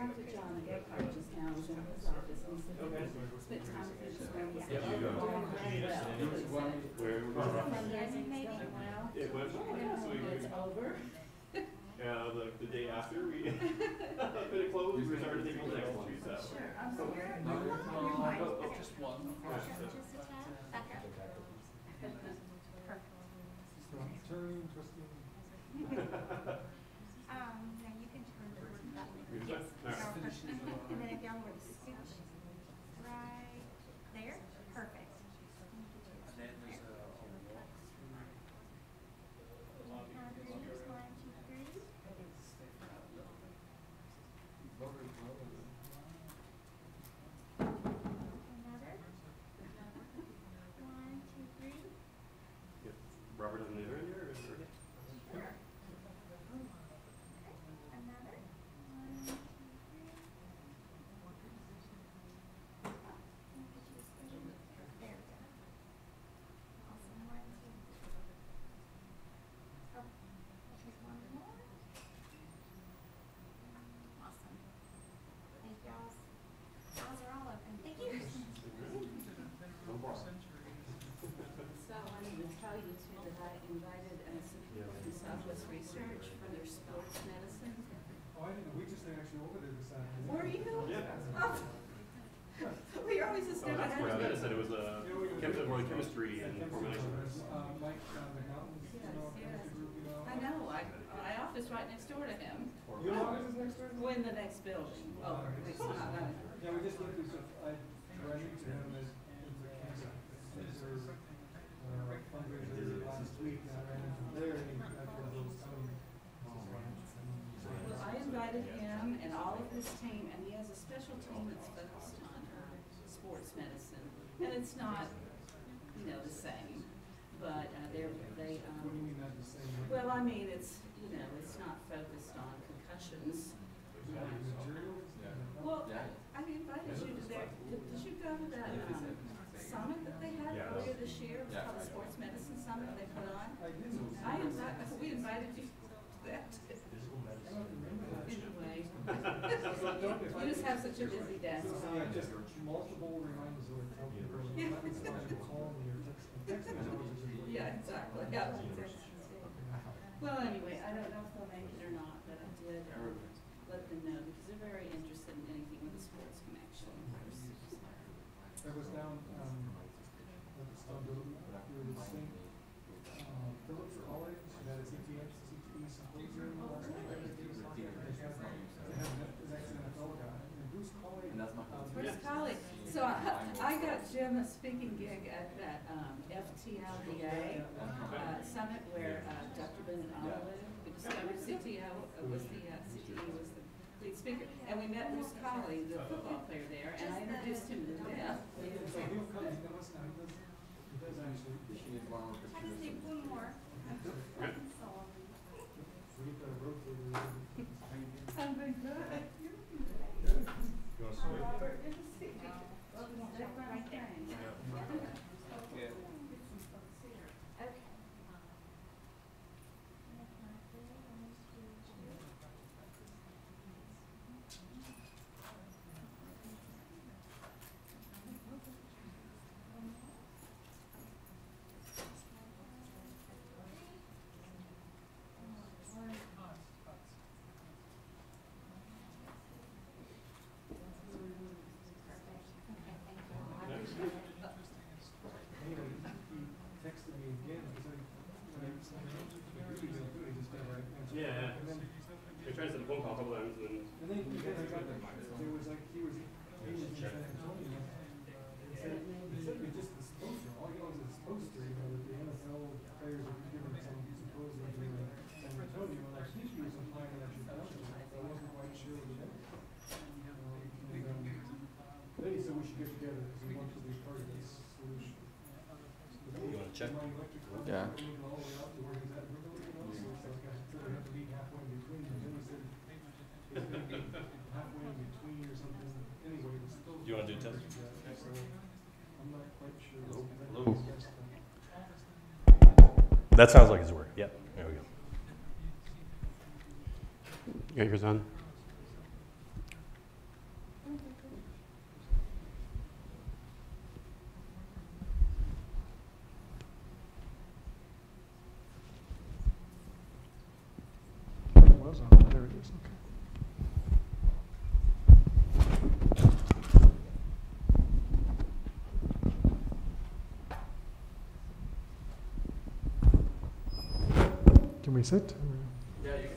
talked to John Gephardt just now, I was in his office, and he said, Okay. he spent time with him this morning. He said, Yeah. "Oh, you're doing very well." He said, Where, "Fundraising's going well." It went well, yeah, so we- It's over. Yeah, the, the day after we, been closed, we started taking the next one, so. Sure, I'm sorry. Just one. Just a tad, back up. Perfect. Turn, twisting. Um, now you can turn towards that way. Good. Yes. All right. Now, perfect. And then if y'all were to scooch right there, perfect. And then there's a, a walk through. Count these, one, two, three. Another. One, two, three. Yep. Robert doesn't live in here, or? Sure. Another. One, two, three. And could you just go- There we go. Awesome. One, two. Oh, there's one more. Awesome. Thank y'all. Y'all are all open. Thank you. No bar. So I wanted to tell you too that I invited uh, some people from Southwest Research for their sports medicine. Oh, I didn't, we just actually over there this afternoon. Were you? Yeah. Oh. Well, you're always a Oh, step that's where of I me. said it was, a Yeah, we- chem, more chemistry and Yeah, formulation. Uh, Mike, uh, McNaughton, Yes, yes. chemistry group, you know. I know, I, I office right next door to him. Your office is next door? Well, in the next building, oh, it's not, uh, Yeah, we just looked through stuff, I ran into him as, as the cancer, cancer, uh, fundraiser last week, and I ran into there, and he actually was telling me. Well, I invited him and all of his team, and he has a special team that's focused on uh, sports medicine. And it's not, you know, the same, but uh, they're, they, What do you um, mean not the same? well, I mean, it's, you know, it's not focused on concussions. That materials? Well, I I invited you to their, did you go to that um, summit that they had earlier this year? It was called the Sports Medicine Summit they put on. I invited, we invited you to that. I don't remember that. Anyway. don't- if I You just have such a busy desk. Yeah, just multiple reminders tell people, Yeah. not respond to call me or text me. Text me is always a good way. Yeah, exactly, yeah. Well, anyway, I don't know if they'll make it or not, but I did um, let them know because they're very interested in anything with a sports connection. I was down, um, at the Stone Building, we were St. Uh, Philip's College, that is CTF, CTE symposium last night. They had, they had an ex-NFL guy, and Bruce Colley. And that's my um, Bruce Colley, so I, I got Jim a speaking gig at that, um, FTLDA, uh, summit where, uh, Dr. Bennet Omalu, who discovered CTO, uh, was the, uh, CTE was the lead speaker. And we met Bruce Colley, the football player there, and I introduced him to them. So he'll come, he knows, now, he does, he does actually, She needs one more I just need one more. Good. we get that road for you. I'm good. Good. Robert, good to see you. Welcome to Right there. Yeah. Okay. Anyway, he texted me again, he said, when I sent him, he was good, he just never answered. Yeah. And then, I tried to send a phone call a couple times and then, and then, then I got, there was like, he was, he was in San Antonio. He said, he said we just this poster, all he knows is this poster, you know, that the NFL players are given some supposedly in San Antonio, and I think he was implying that I should come to it, but I wasn't quite sure what it meant. Um, and, um, Then he said we should get together, because he wants to be part of this solution. You wanna check? My electric company, Yeah. we're moving all the way out to where he's at, Riverly, you know, so it's like, I said we have to meet halfway in between, and then he said, it's gonna be halfway in between or something, anyway, it's still. Do you wanna do a test? Yeah, so, I'm not quite sure. Hello? That Hello? was just, That sounds like it's working. Yep, there we go. you got yours on? there it is, okay. Can we sit? Yeah, you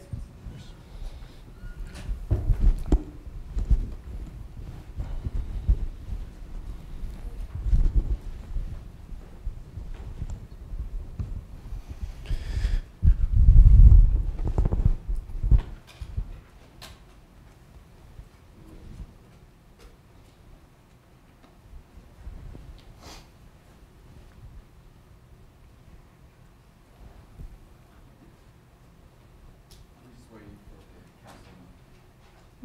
I'm just waiting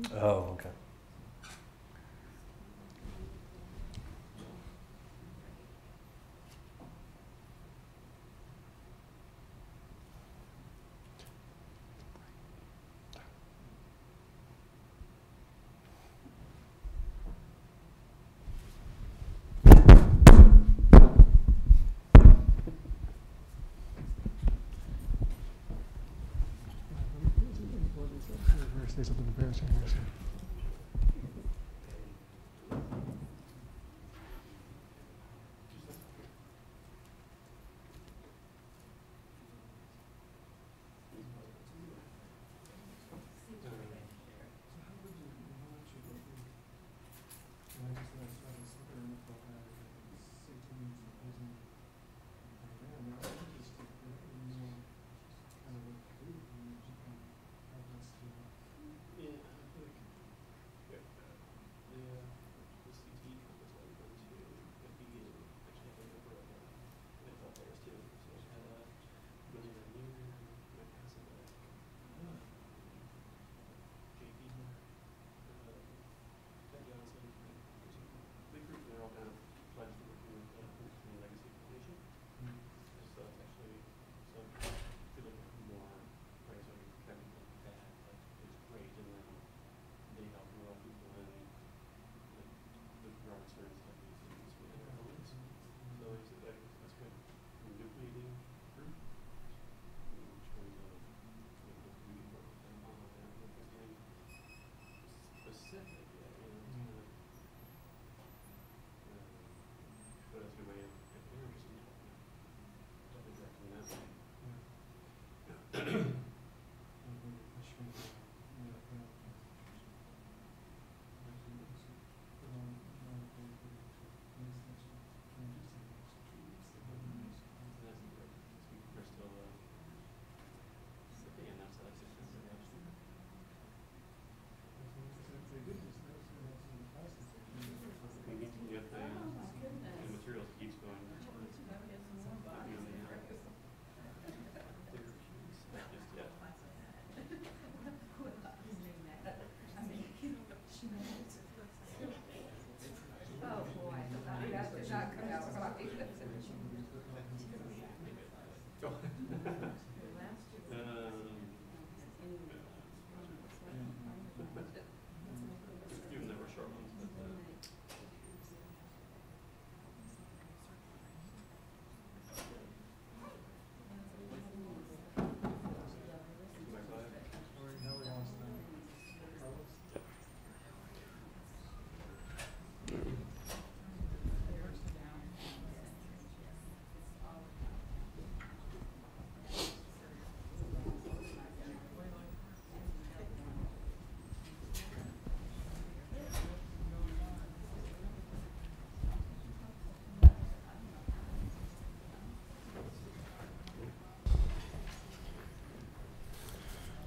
for the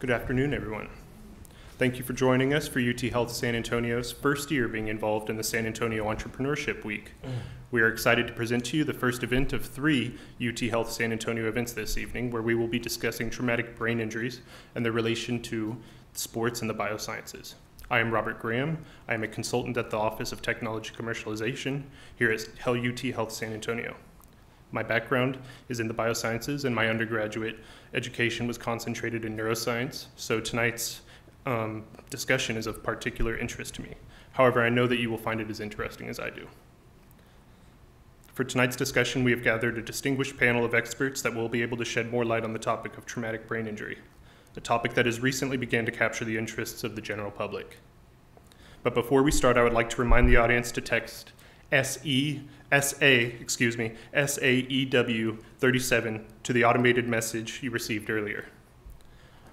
Good afternoon, everyone. Thank you for joining us for UT Health San Antonio's first year being involved in the San Antonio Entrepreneurship Week. We are excited to present to you the first event of three UT Health San Antonio events this evening, where we will be discussing traumatic brain injuries and their relation to sports and the biosciences. I am Robert Graham. I am a consultant at the Office of Technology Commercialization here at UT Health San Antonio. My background is in the biosciences, and my undergraduate education was concentrated in neuroscience, so tonight's um, discussion is of particular interest to me. However, I know that you will find it as interesting as I do. For tonight's discussion, we have gathered a distinguished panel of experts that will be able to shed more light on the topic of traumatic brain injury. a topic that has recently began to capture the interests of the general public. But before we start, I would like to remind the audience to text SE, SA, excuse me, SAEW 37 to the automated message you received earlier.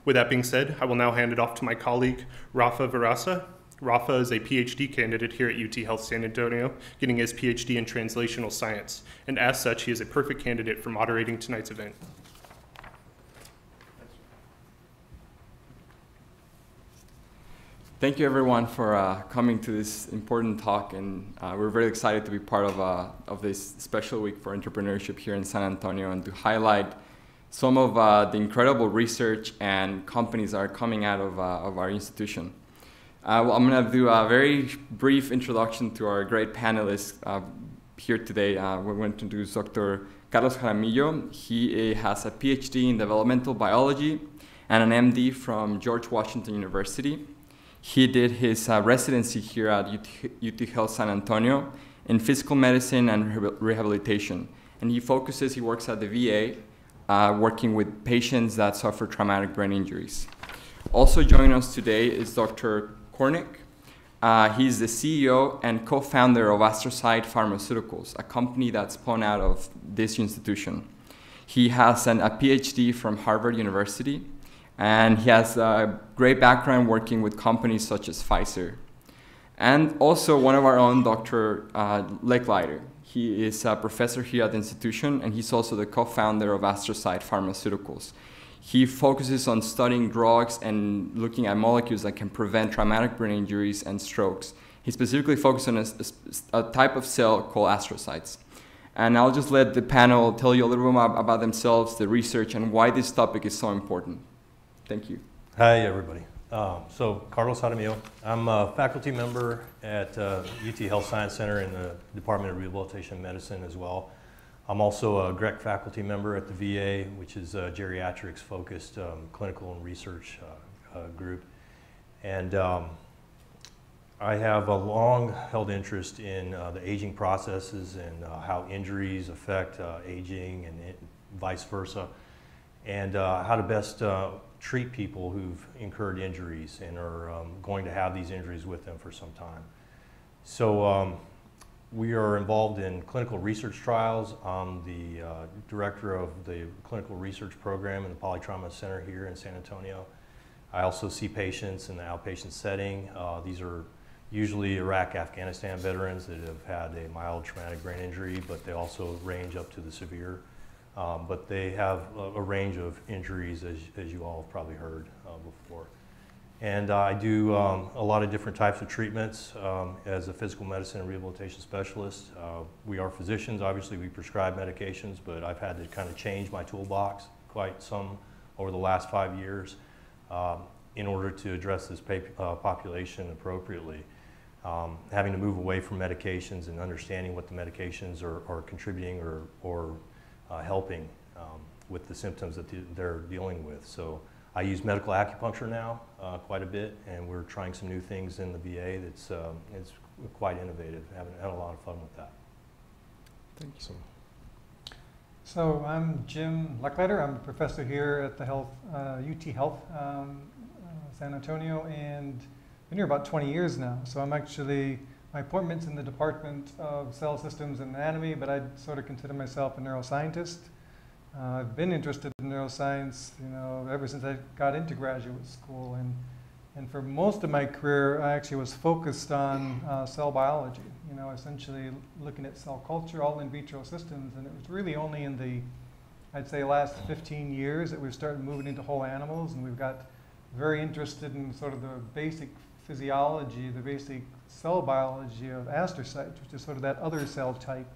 With that being said, I will now hand it off to my colleague, Rafa Varasa. Rafa is a PhD candidate here at UT Health San Antonio, getting his PhD in translational science, and as such, he is a perfect candidate for moderating tonight's event. Thank you, everyone, for uh, coming to this important talk, and uh, we're very excited to be part of, uh, of this special week for entrepreneurship here in San Antonio and to highlight some of uh, the incredible research and companies that are coming out of, uh, of our institution. Uh, well, I'm going to do a very brief introduction to our great panelists here today. we're going to introduce Dr. Carlos Jaramillo. He has a PhD in developmental biology and an MD from George Washington University. He did his uh, residency here at UT, UT Health San Antonio in physical medicine and rehabilitation. And he focuses, he works at the VA, uh, working with patients that suffer traumatic brain injuries. Also joining us today is Dr. Korinek. Uh, he's the CEO and co-founder of Astrocyte Pharmaceuticals, a company that's spun out of this institution. He has an, a PhD from Harvard University and he has a great background working with companies such as Pfizer. And also one of our own, Dr. Uh. He is a professor here at the institution, and he's also the co-founder of Astrocyte Pharmaceuticals. He focuses on studying drugs and looking at molecules that can prevent traumatic brain injuries and strokes. He specifically focuses on a, a type of cell called astrocytes. And I'll just let the panel tell you a little bit about themselves, the research, and why this topic is so important. Thank you. Hi, everybody. Um, so, Carlos Jaramillo. I'm a faculty member at uh, UT Health Science Center in the Department of Rehabilitation Medicine as well. I'm also a GRECC faculty member at the VA, which is a geriatrics focused um, clinical and research uh, uh, group. And um, I have a long held interest in uh, the aging processes and uh, how injuries affect uh, aging and it, vice versa, and how to best treat people who've incurred injuries and are um, going to have these injuries with them for some time. So um, we are involved in clinical research trials. I'm the uh, director of the clinical research program in the Polytrauma Center here in San Antonio. I also see patients in the outpatient setting. Uh, these are usually Iraq, Afghanistan veterans that have had a mild traumatic brain injury, but they also range up to the severe um, but they have a, a, range of injuries, as, as you all have probably heard uh, before. And uh, I do um, a lot of different types of treatments um, as a physical medicine and rehabilitation specialist. Uh, we are physicians, obviously we prescribe medications, but I've had to kind of change my toolbox quite some over the last five years um, in order to address this uh, population appropriately. Um, having to move away from medications and understanding what the medications are, are contributing or, or uh, helping um, with the symptoms that they're dealing with. So I use medical acupuncture now uh, quite a bit, and we're trying some new things in the VA that's um, it's quite innovative. Having had a lot of fun with that. Thank you. So, so I'm Jim Lechleiter. I'm a professor here at the Health uh, UT Health um, uh, San Antonio, and been here about 20 years now. So I'm actually my appointment's in the Department of Cell Systems and Anatomy, but I sort of consider myself a neuroscientist. Uh, I've been interested in neuroscience, you know, ever since I got into graduate school, and and for most of my career, I actually was focused on uh, cell biology. You know, essentially looking at cell culture, all in vitro systems, and it was really only in the, I'd say, last 15 years that we've started moving into whole animals, and we've got very interested in sort of the basic physiology, the basic cell biology of astrocytes, which is sort of that other cell type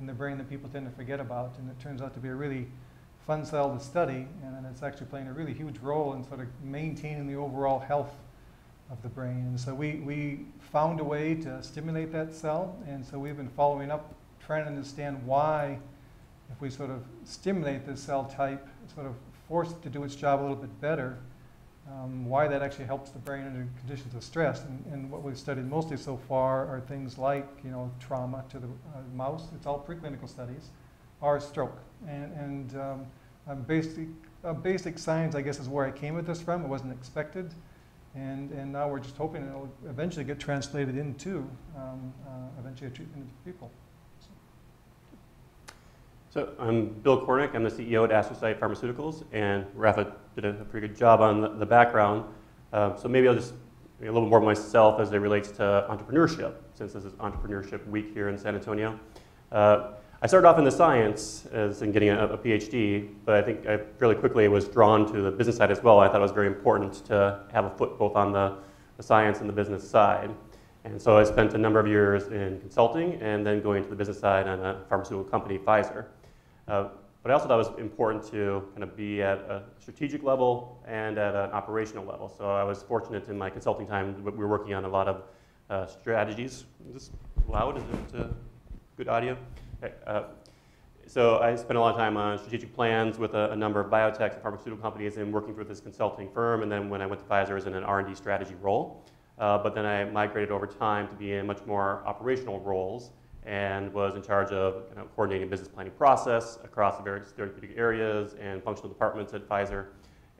in the brain that people tend to forget about. And it turns out to be a really fun cell to study, and it's actually playing a really huge role in sort of maintaining the overall health of the brain. And so we, we found a way to stimulate that cell, and so we've been following up, trying to understand why, if we sort of stimulate this cell type, sort of force it to do its job a little bit better, um, why that actually helps the brain under conditions of stress. And, and, what we've studied mostly so far are things like, you know, trauma to the uh, mouse, it's all preclinical studies, or stroke. And, and um, uh, basic science, I guess, is where I came with this from. It wasn't expected. And, and now we're just hoping it'll eventually get translated into, um, uh, eventually a treatment into people. So I'm Bill Korinek. I'm the CEO at Astrocyte Pharmaceuticals, and Rafa did a, pretty good job on the, the background. Uh, so maybe I'll just be a little more myself as it relates to entrepreneurship, since this is Entrepreneurship Week here in San Antonio. Uh, I started off in the science as in getting a, a, PhD, but I think I fairly quickly was drawn to the business side as well. I thought it was very important to have a foot both on the, the science and the business side. And so I spent a number of years in consulting and then going to the business side on a pharmaceutical company, Pfizer. Uh, but I also thought it was important to kind of be at a strategic level and at an operational level. So I was fortunate in my consulting time, we were working on a lot of uh, strategies. Is this loud? Is it uh, good audio? Uh, so I spent a lot of time on strategic plans with a, a, number of biotech and pharmaceutical companies and working for this consulting firm. And then when I went to Pfizer, I was in an R&D strategy role. Uh, but then I migrated over time to be in much more operational roles and was in charge of coordinating business planning process across the various therapeutic areas and functional departments at Pfizer.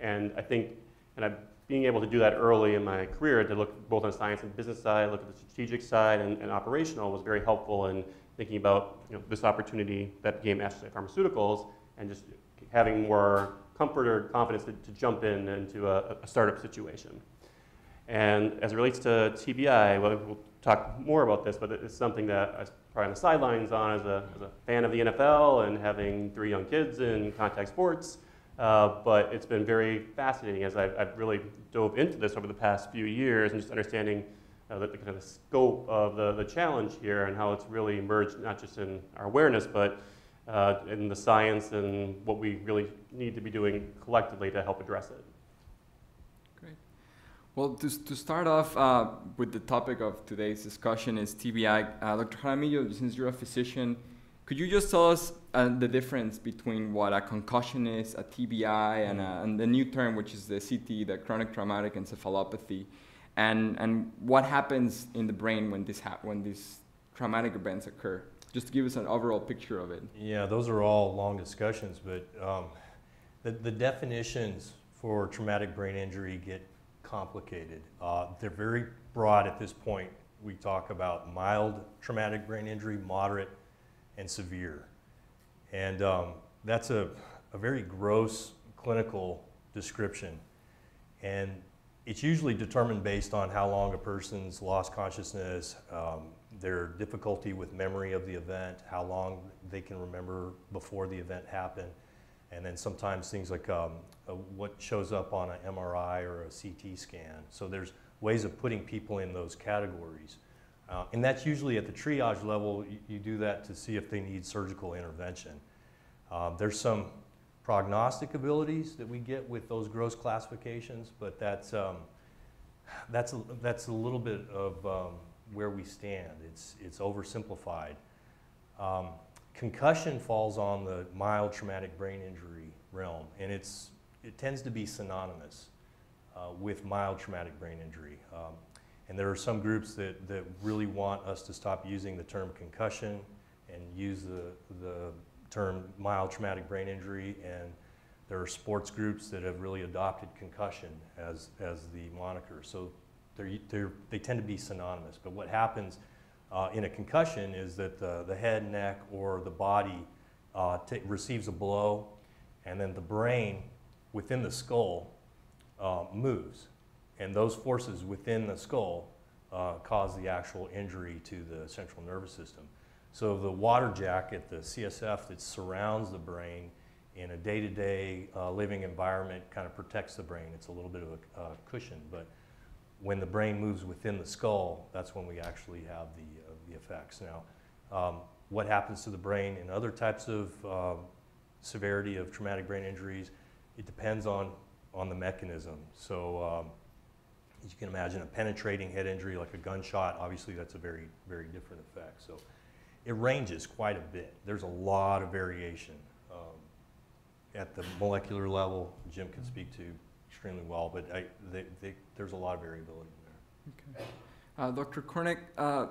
And I think kind of being able to do that early in my career to look both on the science and business side, look at the strategic side and, and operational was very helpful in thinking about you know, this opportunity that became Astrocyte Pharmaceuticals and just having more comfort or confidence to, to jump in into a, a, startup situation. And as it relates to TBI, well, we'll talk more about this, but it's something that I probably on the sidelines on as a, as a fan of the NFL and having three young kids in contact sports. Uh, but it's been very fascinating as I've, I've, really dove into this over the past few years and just understanding uh, the, the, kind of the scope of the, the challenge here and how it's really emerged not just in our awareness, but uh, in the science and what we really need to be doing collectively to help address it. Well, to, to start off uh, with the topic of today's discussion is TBI. Uh, Dr. Jaramillo, since you're a physician, could you just tell us uh, the difference between what a concussion is, a TBI, and, a, and the new term, which is the CTE, the chronic traumatic encephalopathy, and, and what happens in the brain when, this when these traumatic events occur? Just to give us an overall picture of it. Yeah, those are all long discussions, but um, the, the definitions for traumatic brain injury get complicated. Uh, they're very broad at this point. We talk about mild traumatic brain injury, moderate, and severe. And um, that's a, a very gross clinical description. And it's usually determined based on how long a person's lost consciousness, um, their difficulty with memory of the event, how long they can remember before the event happened, and then sometimes things like um, uh, what shows up on an MRI or a CT scan. So there's ways of putting people in those categories. Uh, and that's usually at the triage level, you, you, do that to see if they need surgical intervention. Um, there's some prognostic abilities that we get with those gross classifications, but that's, um, that's, a, that's a little bit of um, where we stand. It's, it's oversimplified. Um, concussion falls on the mild traumatic brain injury realm, and it's it tends to be synonymous uh, with mild traumatic brain injury. Um, and there are some groups that, that really want us to stop using the term concussion and use the, the term mild traumatic brain injury. And there are sports groups that have really adopted concussion as, as the moniker. So they're, they tend to be synonymous. But what happens uh, in a concussion is that the, the head, neck, or the body uh, receives a blow, and then the brain within the skull uh, moves. And those forces within the skull uh, cause the actual injury to the central nervous system. So the water jacket, the CSF that surrounds the brain in a day-to-day uh, living environment kind of protects the brain. It's a little bit of a cushion, but when the brain moves within the skull, that's when we actually have the, uh, the effects. Now, um, what happens to the brain in other types of um, severity of traumatic brain injuries it depends on, on the mechanism. So um, as you can imagine, a penetrating head injury like a gunshot, obviously that's a very, very different effect. So it ranges quite a bit. There's a lot of variation um, at the molecular level. Jim can speak to extremely well, but I, they, they, there's a lot of variability there. Okay. Uh, Dr. Korinek, uh,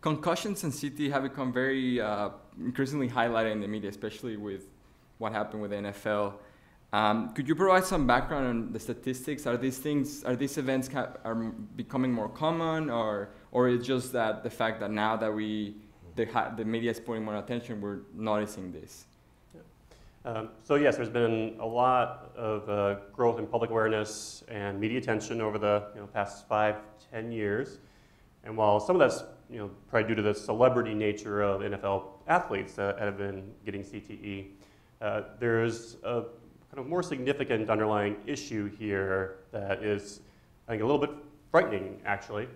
concussions and CTE have become very uh, increasingly highlighted in the media, especially with what happened with the NFL. Um, could you provide some background on the statistics? Are these things, are these events are becoming more common, or or it's just that the fact that now that we the the media is putting more attention, we're noticing this? Um, so yes, there's been a lot of uh, growth in public awareness and media attention over the you know, past five, ten years. And while some of that's you know, probably due to the celebrity nature of NFL athletes that have been getting CTE, uh, there's a kind of more significant underlying issue here that is, I think, a little bit frightening, actually.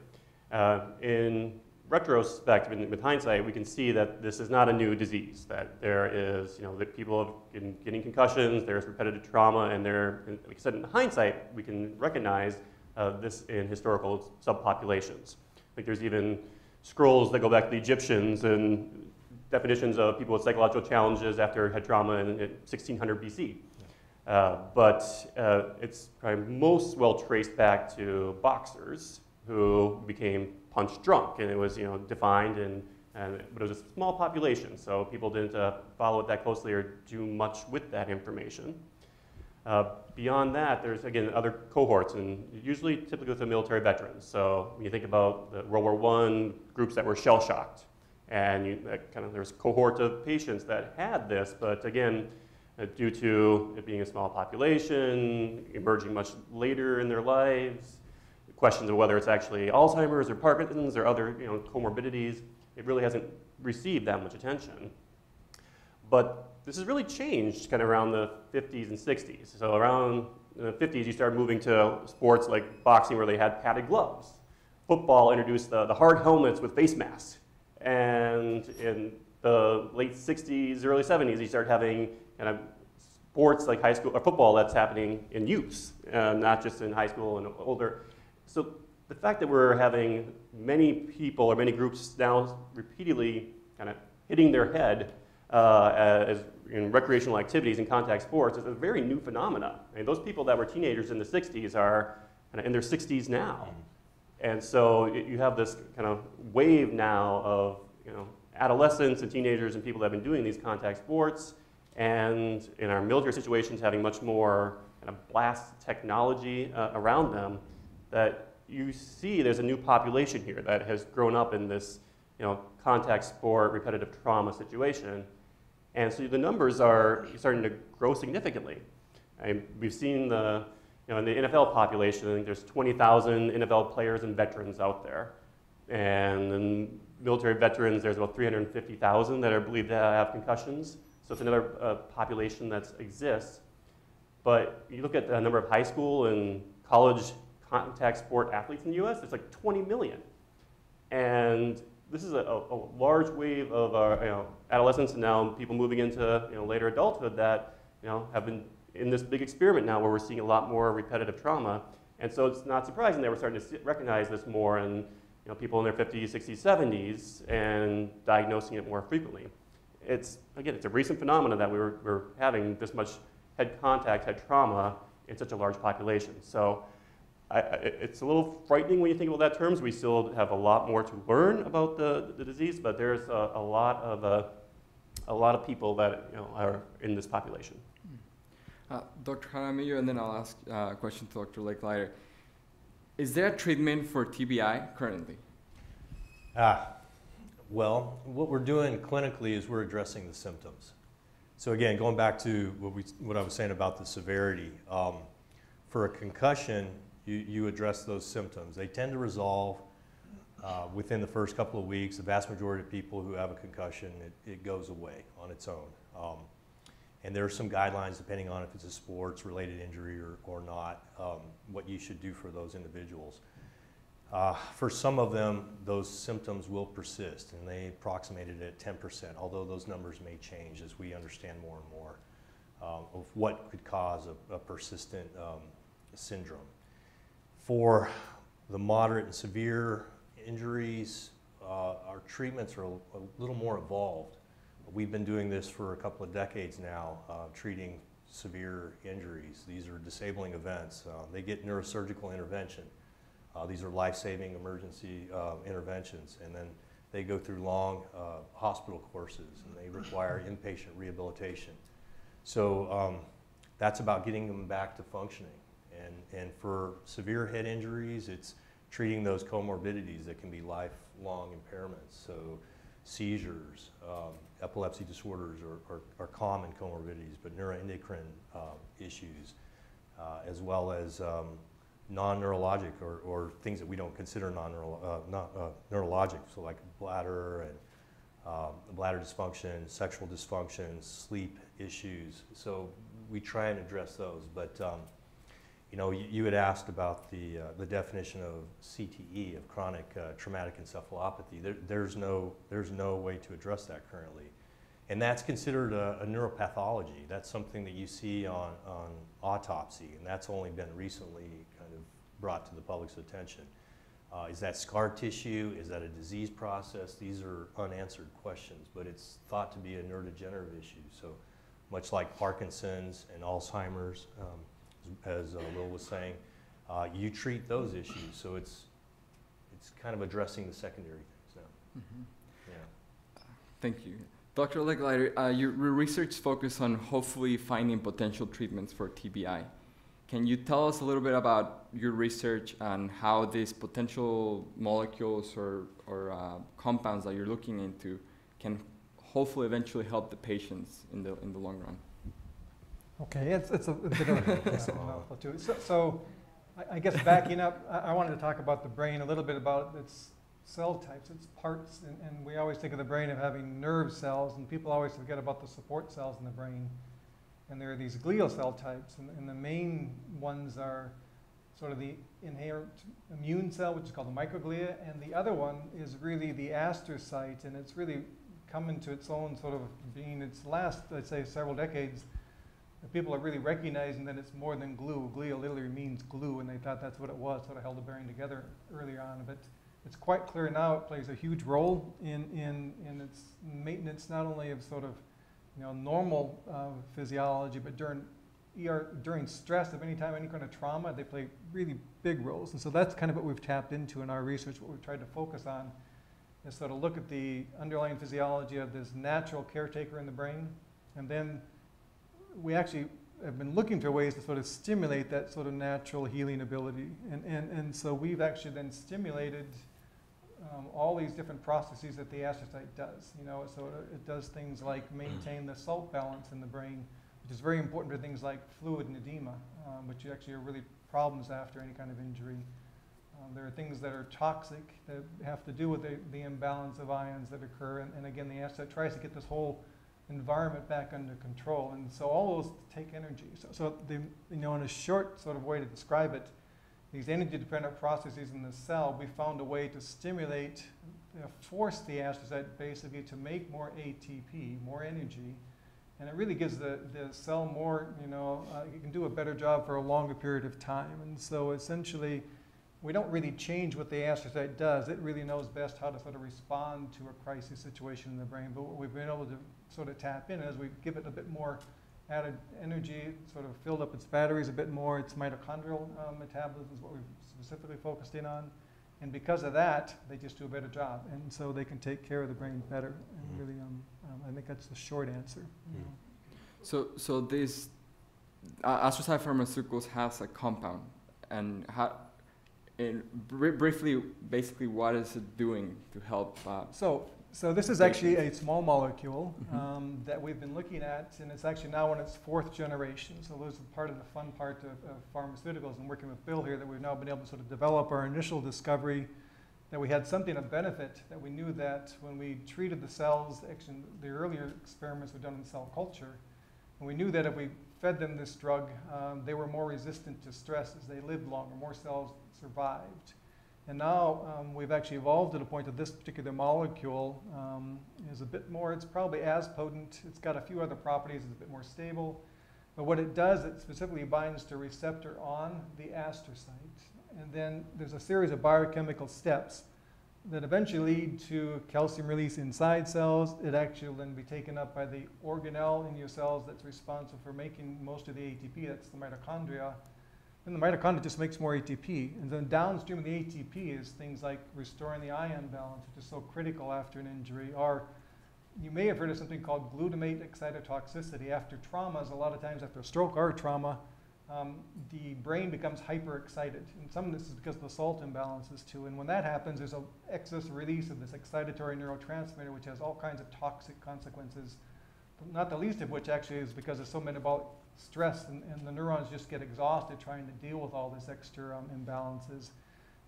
Uh, in retrospect, in, with hindsight, we can see that this is not a new disease, that there is, you know, that people have been getting concussions, there's repetitive trauma, and there, like I said, in hindsight, we can recognize uh, this in historical subpopulations. Like there's even scrolls that go back to the Egyptians and definitions of people with psychological challenges after head trauma in, in 1600 BC. Uh, but uh, it's probably most well traced back to boxers who became punch drunk, and it was you know defined and, and but it was a small population, so people didn't uh, follow it that closely or do much with that information. Uh, beyond that, there's again other cohorts, and usually typically with the military veterans. So when you think about the World War I groups that were shell shocked, and you, kind of there's a cohort of patients that had this, but again, uh, due to it being a small population, emerging much later in their lives, questions of whether it's actually Alzheimer's or Parkinson's or other you know, comorbidities, it really hasn't received that much attention. But this has really changed kind of around the 50s and 60s. So around the 50s, you started moving to sports like boxing where they had padded gloves. Football introduced the, the hard helmets with face masks. And in the late 60s, early 70s, you started having kind of sports like high school or football that's happening in youth, uh, not just in high school and older. So the fact that we're having many people or many groups now repeatedly kind of hitting their head uh, as in recreational activities and contact sports is a very new phenomena. I mean, those people that were teenagers in the 60s are kind of in their 60s now. And so you have this kind of wave now of you know, adolescents and teenagers and people that have been doing these contact sports and in our military situations having much more kind of blast technology uh, around them that you see there's a new population here that has grown up in this you know, contact sport, repetitive trauma situation. And so the numbers are starting to grow significantly. And we've seen the, you know, in the NFL population, I think there's 20,000 NFL players and veterans out there. And in military veterans, there's about 350,000 that are believed to have concussions. So it's another uh, population that exists. But you look at the number of high school and college contact sport athletes in the US, there's like 20 million. And this is a, a, large wave of our you know, adolescents and now people moving into you know, later adulthood that you know, have been in this big experiment now where we're seeing a lot more repetitive trauma. And so it's not surprising that we're starting to recognize this more in you know, people in their 50s, 60s, 70s and diagnosing it more frequently. It's, again, it's a recent phenomenon that we were, we're having this much head contact, head trauma in such a large population. So I, I, it's a little frightening when you think about that terms. We still have a lot more to learn about the, the disease, but there's a, a lot of uh, a lot of people that you know, are in this population. Uh, Dr. Jaramillo, and then I'll ask uh, a question to Dr. Lechleiter. Is there a treatment for TBI currently? Ah, well, what we're doing clinically is we're addressing the symptoms. So again, going back to what, we, what I was saying about the severity, um, for a concussion, you, you address those symptoms. They tend to resolve uh, within the first couple of weeks. The vast majority of people who have a concussion, it, it goes away on its own. Um, and there are some guidelines depending on if it's a sports related injury or, or not, um, what you should do for those individuals. Uh, for some of them, those symptoms will persist, and they approximated at 10%, although those numbers may change as we understand more and more um, of what could cause a, a persistent um, syndrome. For the moderate and severe injuries, uh, our treatments are a, little more evolved. We've been doing this for a couple of decades now, uh, treating severe injuries. These are disabling events. Uh, they get neurosurgical intervention. Uh, these are life-saving emergency uh, interventions, and then they go through long uh, hospital courses, and they require inpatient rehabilitation. So um, that's about getting them back to functioning. And, and for severe head injuries, it's treating those comorbidities that can be lifelong impairments. So seizures, um, epilepsy disorders are, are, are common comorbidities, but neuroendocrine um, issues, uh, as well as um, non-neurologic or, or things that we don't consider non-neuro, uh, uh, neurologic, so like bladder and um, bladder dysfunction, sexual dysfunction, sleep issues. So we try and address those. But um, you know, you, you, had asked about the uh, the definition of CTE, of chronic uh, traumatic encephalopathy. There, there's no there's no way to address that currently, and that's considered a, a neuropathology. That's something that you see on on autopsy, and that's only been recently kind of brought to the public's attention. Uh, is that scar tissue? Is that a disease process? These are unanswered questions, but it's thought to be a neurodegenerative issue. So much like Parkinson's and Alzheimer's, um, as, as uh, Will was saying, uh, you treat those issues. So it's, it's kind of addressing the secondary things now. Mm-hmm. Yeah. Thank you. Dr. Lechleiter, uh, your research focused on hopefully finding potential treatments for TBI. Can you tell us a little bit about your research and how these potential molecules or, or uh, compounds that you're looking into can hopefully eventually help the patients in the, in the long run? Okay, it's, it's a, bit of a oh. mouthful too. So, so I, I, guess backing up, I, I, wanted to talk about the brain a little bit about its cell types, its parts, and, and we always think of the brain of having nerve cells, and people always forget about the support cells in the brain. And there are these glial cell types, and, and the main ones are sort of the inherent immune cell, which is called the microglia, and the other one is really the astrocyte, and it's really come into its own sort of being. Its last, I'd say, several decades, people are really recognizing that it's more than glue. Glia literally means glue, and they thought that's what it was, sort of held the brain together earlier on. But it's quite clear now it plays a huge role in, in, in its maintenance, not only of sort of you know, normal uh, physiology, but during ER, during stress of any time, any kind of trauma, they play really big roles. And so that's kind of what we've tapped into in our research, what we've tried to focus on is sort of look at the underlying physiology of this natural caretaker in the brain. And then we actually have been looking for ways to sort of stimulate that sort of natural healing ability. And, and, and so we've actually then stimulated um, all these different processes that the astrocyte does. You know, so it, it does things like maintain the salt balance in the brain, which is very important for things like fluid and edema, um, which actually are really problems after any kind of injury. Um, there are things that are toxic that have to do with the, the imbalance of ions that occur. And, and again, the astrocyte tries to get this whole environment back under control. And so all those take energy. So, so the, you know, in a short sort of way to describe it, these energy-dependent processes in the cell, we found a way to stimulate, you know, force the astrocyte basically to make more ATP, more energy, and it really gives the, the cell more, you know, uh, it can do a better job for a longer period of time. And so essentially, we don't really change what the astrocyte does. It really knows best how to sort of respond to a crisis situation in the brain. But what we've been able to sort of tap in As we give it a bit more added energy, sort of filled up its batteries a bit more. Its mitochondrial uh, metabolism is what we've specifically focused in on. And because of that, they just do a better job. And so they can take care of the brain better. And Mm. really, um, um, I think that's the short answer. you Mm. So, so this uh, Astrocyte Pharmaceuticals has a compound, and how, in br- briefly, basically, what is it doing to help? Uh, So, so this is actually a small molecule Mhm. um, that we've been looking at, and it's actually now in its fourth generation. So those are part of the fun part of, of pharmaceuticals and working with Bill here that we've now been able to sort of develop our initial discovery that we had something of benefit, that we knew that when we treated the cells, actually the earlier experiments were done in cell culture, and we knew that if we fed them this drug, um, they were more resistant to stress as they lived longer, more cells survived. And now um, we've actually evolved to the point that this particular molecule um, is a bit more, it's probably as potent. It's got a few other properties, it's a bit more stable. But what it does, it specifically binds to receptor on the astrocyte. And then there's a series of biochemical steps that eventually lead to calcium release inside cells. It actually will then be taken up by the organelle in your cells that's responsible for making most of the ATP, that's the mitochondria. And the mitochondria just makes more ATP. And then downstream of the ATP is things like restoring the ion balance, which is so critical after an injury, or you may have heard of something called glutamate excitotoxicity. After traumas, a lot of times after stroke or trauma, um, the brain becomes hyperexcited. And some of this is because of the salt imbalances too. And when that happens, there's an excess release of this excitatory neurotransmitter, which has all kinds of toxic consequences. Not the least of which actually is because of so metabolic stress, and, and the neurons just get exhausted trying to deal with all these extra um, imbalances.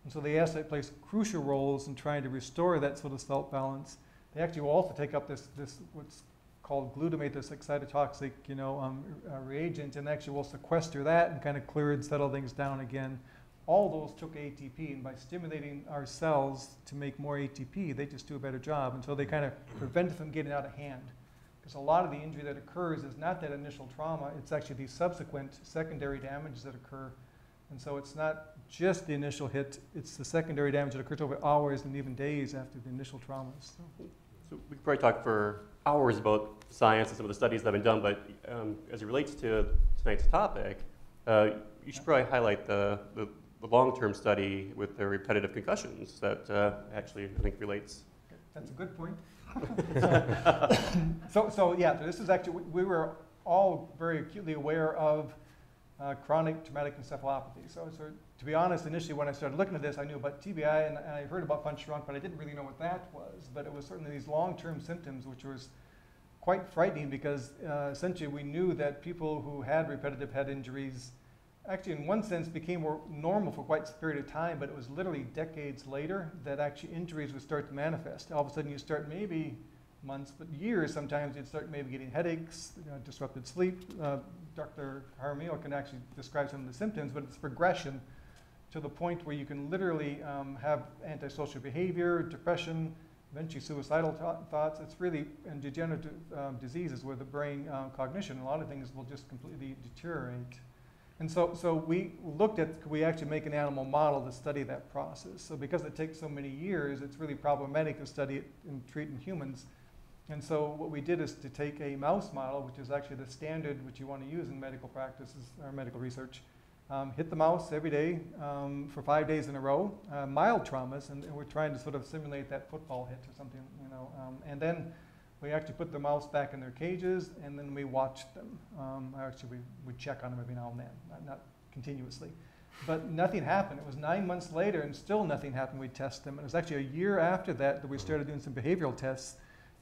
And so the acid plays crucial roles in trying to restore that sort of salt balance. They actually will also take up this, this what's called glutamate, this excitotoxic, you know, um, uh, reagent, and actually will sequester that and kind of clear and settle things down again. All those took ATP, and by stimulating our cells to make more ATP, they just do a better job. And so they kind of prevent it from getting out of hand. Because a lot of the injury that occurs is not that initial trauma, it's actually these subsequent secondary damages that occur. And so it's not just the initial hit, it's the secondary damage that occurs over hours and even days after the initial traumas. So. So we could probably talk for hours about science and some of the studies that have been done, but um, as it relates to tonight's topic, uh, you should probably highlight the, the, the long-term study with the repetitive concussions that uh, actually, I think, relates. That's a good point. so, so yeah, this is actually, we were all very acutely aware of uh, chronic traumatic encephalopathy. So, so, to be honest, initially when I started looking at this, I knew about TBI and, and I heard about punch drunk, but I didn't really know what that was. But it was certainly these long-term symptoms, which was quite frightening because uh, essentially we knew that people who had repetitive head injuries actually in one sense became more normal for quite a period of time, but it was literally decades later that actually injuries would start to manifest. All of a sudden you start maybe months, but years sometimes you'd start maybe getting headaches, you know, disrupted sleep. Uh, Dr. Jaramillo can actually describe some of the symptoms, but it's progression to the point where you can literally um, have antisocial behavior, depression, eventually suicidal thoughts. It's really, and degenerative um, diseases where the brain um, cognition, a lot of things will just completely deteriorate. And so, so we looked at, could we actually make an animal model to study that process? So because it takes so many years, it's really problematic to study it and treat in humans. And so what we did is to take a mouse model, which is actually the standard which you want to use in medical practices or medical research, um, hit the mouse every day um, for five days in a row, uh, mild traumas, and, and, we're trying to sort of simulate that football hit or something, you know. Um, and then we actually put the mouse back in their cages, and then we watched them. Um, actually, we would check on them every now and then, not, not continuously. But nothing happened. It was nine months later, and still nothing happened. We'd test them. And it was actually a year after that that we started doing some behavioral tests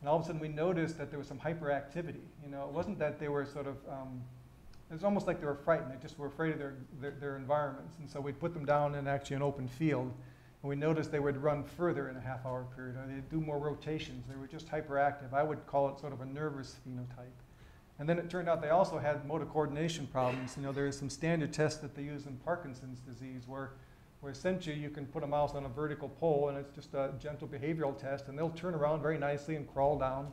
and all of a sudden we noticed that there was some hyperactivity. You know, it wasn't that they were sort of, um, it was almost like they were frightened. They just were afraid of their, their, their environments. And so we'd put them down in actually an open field. And we noticed they would run further in a half hour period, or they'd do more rotations. They were just hyperactive. I would call it sort of a nervous phenotype. And then it turned out they also had motor coordination problems. You know, there is some standard tests that they use in Parkinson's disease where where essentially you can put a mouse on a vertical pole and it's just a gentle behavioral test and they'll turn around very nicely and crawl down.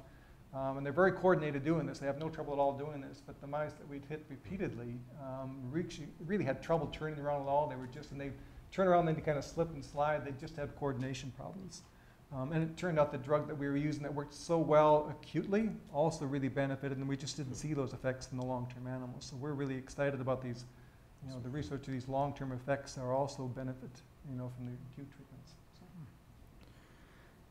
Um, and they're very coordinated doing this. They have no trouble at all doing this. But the mice that we'd hit repeatedly um, really had trouble turning around at all. They were just, and they turn around and they kind of slip and slide. They just had coordination problems. Um, and it turned out the drug that we were using that worked so well acutely also really benefited, and we just didn't see those effects in the long-term animals. So we're really excited about these you know, the research of these long-term effects are also benefit, you know, from the acute treatments. So.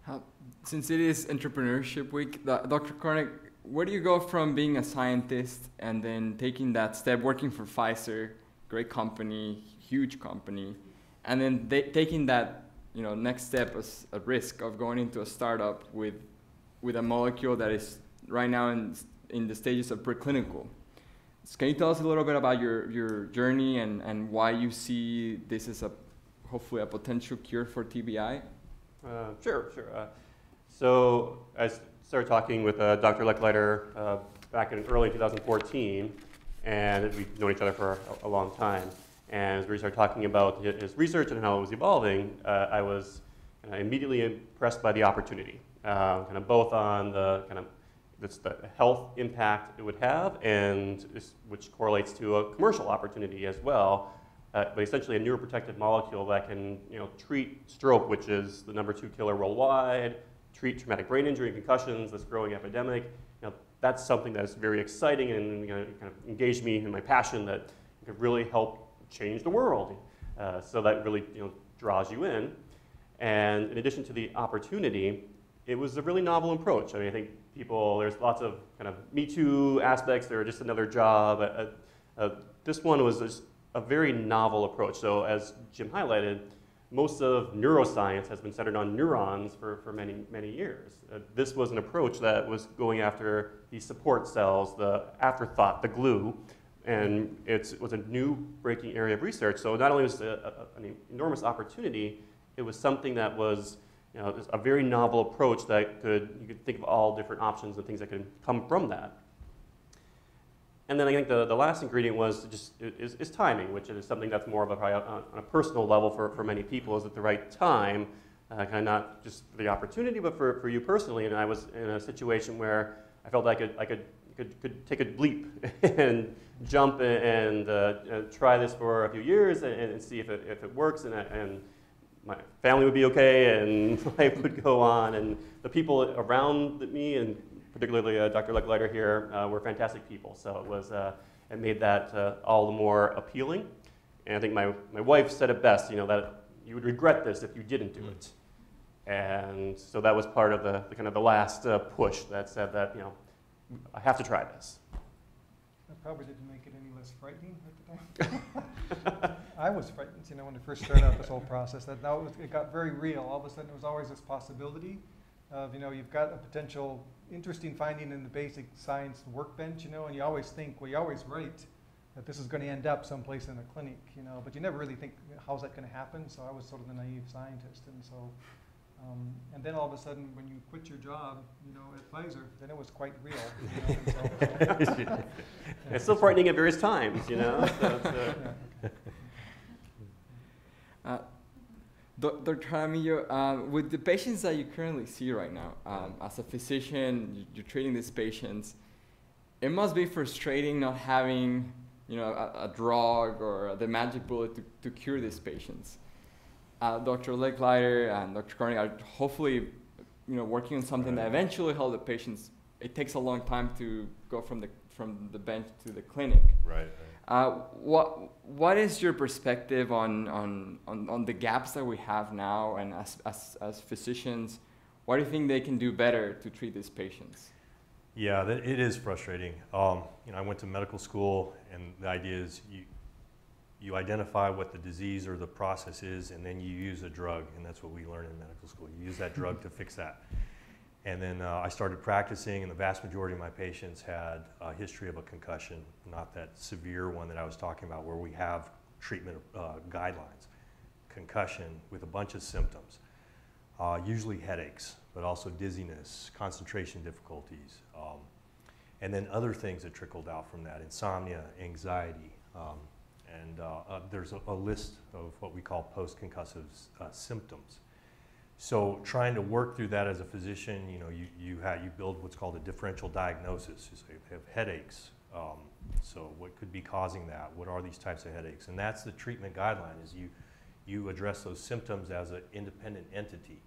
How, since it is Entrepreneurship Week, Dr. Korinek, where do you go from being a scientist and then taking that step, working for Pfizer, great company, huge company, and then taking that, you know, next step as a risk of going into a startup with, with a molecule that is right now in, in the stages of preclinical? So can you tell us a little bit about your, your journey and, and why you see this as a hopefully a potential cure for TBI? Uh, sure, sure. Uh, so I started talking with uh, Dr. Lechleiter uh, back in early 2014, and we've known each other for a, a, long time. And as we started talking about his research and how it was evolving, uh, I was immediately impressed by the opportunity, uh, kind of both on the kind of that's the health impact it would have, and which correlates to a commercial opportunity as well. Uh, but essentially, a neuroprotective molecule that can you know, treat stroke, which is the number two killer worldwide, treat traumatic brain injury and concussions, this growing epidemic. You know, that's something that's very exciting and you know, kind of engaged me in my passion that could really help change the world. Uh, so that really you know, draws you in. And in addition to the opportunity, it was a really novel approach. I mean, I think people, there's lots of kind of Me Too aspects, they were just another job. Uh, uh, uh, this one was a very novel approach. So as Jim highlighted, most of neuroscience has been centered on neurons for, for many, many years. Uh, this was an approach that was going after the support cells, the afterthought, the glue, and it's, it was a new breaking area of research. So not only was it a, a, an enormous opportunity, it was something that was you know, a very novel approach that could, you could think of all different options and things that could come from that. And then I think the, the last ingredient was just is, is timing, which is something that's more of a, on a personal level for, for many people is at the right time, uh, kind of not just for the opportunity, but for, for you personally. And I was in a situation where I felt I could, I could, could, could take a leap and jump and, uh, and, try this for a few years and, and see if it, if it works. And, and my family would be okay and life would go on. And the people around me and particularly uh, Dr. Lechleiter here, uh, were fantastic people. So it was, uh, it made that uh, all the more appealing. And I think my, my wife said it best, you know, that you would regret this if you didn't do it. And so that was part of the, the kind of the last uh, push that said that, you know, I have to try this. Probably didn't make it any less frightening at the time. I was frightened, you know, when I first started out this whole process. That now it, was, it got very real. All of a sudden, it was always this possibility of, you know, you've got a potential interesting finding in the basic science workbench, you know, and you always think, well, you always write that this is going to end up someplace in a clinic, you know, but you never really think, how's that going to happen? So I was sort of the naive scientist, and so, um, and then all of a sudden, when you quit your job, you know, at Pfizer, then it was quite real. You know, so, it's still frightening at various times, you know. So uh, uh, Dr. Jaramillo, um, with the patients that you currently see right now, um, as a physician, you're treating these patients. It must be frustrating not having, you know, a, a drug or the magic bullet to, to cure these patients. Uh, Dr. Lechleiter and Dr. Korinek are hopefully, you know, working on something that eventually help the patients. It takes a long time to go from the from the bench to the clinic. Right. right. Uh, what what is your perspective on, on, on, on, the gaps that we have now, and as, as, as physicians, what do you think they can do better to treat these patients? Yeah, that, it is frustrating. Um, you know, I went to medical school, and the idea is you you identify what the disease or the process is, and then you use a drug, and that's what we learn in medical school. You use that drug to fix that. And then uh, I started practicing, and the vast majority of my patients had a history of a concussion, not that severe one that I was talking about, where we have treatment uh, guidelines. Concussion with a bunch of symptoms, uh, usually headaches, but also dizziness, concentration difficulties, um, and then other things that trickled out from that insomnia, anxiety. Um, and uh, uh, there's a, a, list of what we call post concussive uh, symptoms. So trying to work through that as a physician, you know, you, you, have, you build what's called a differential diagnosis. You have headaches. Um, so what could be causing that? What are these types of headaches? And that's the treatment guideline is you, you address those symptoms as an independent entity.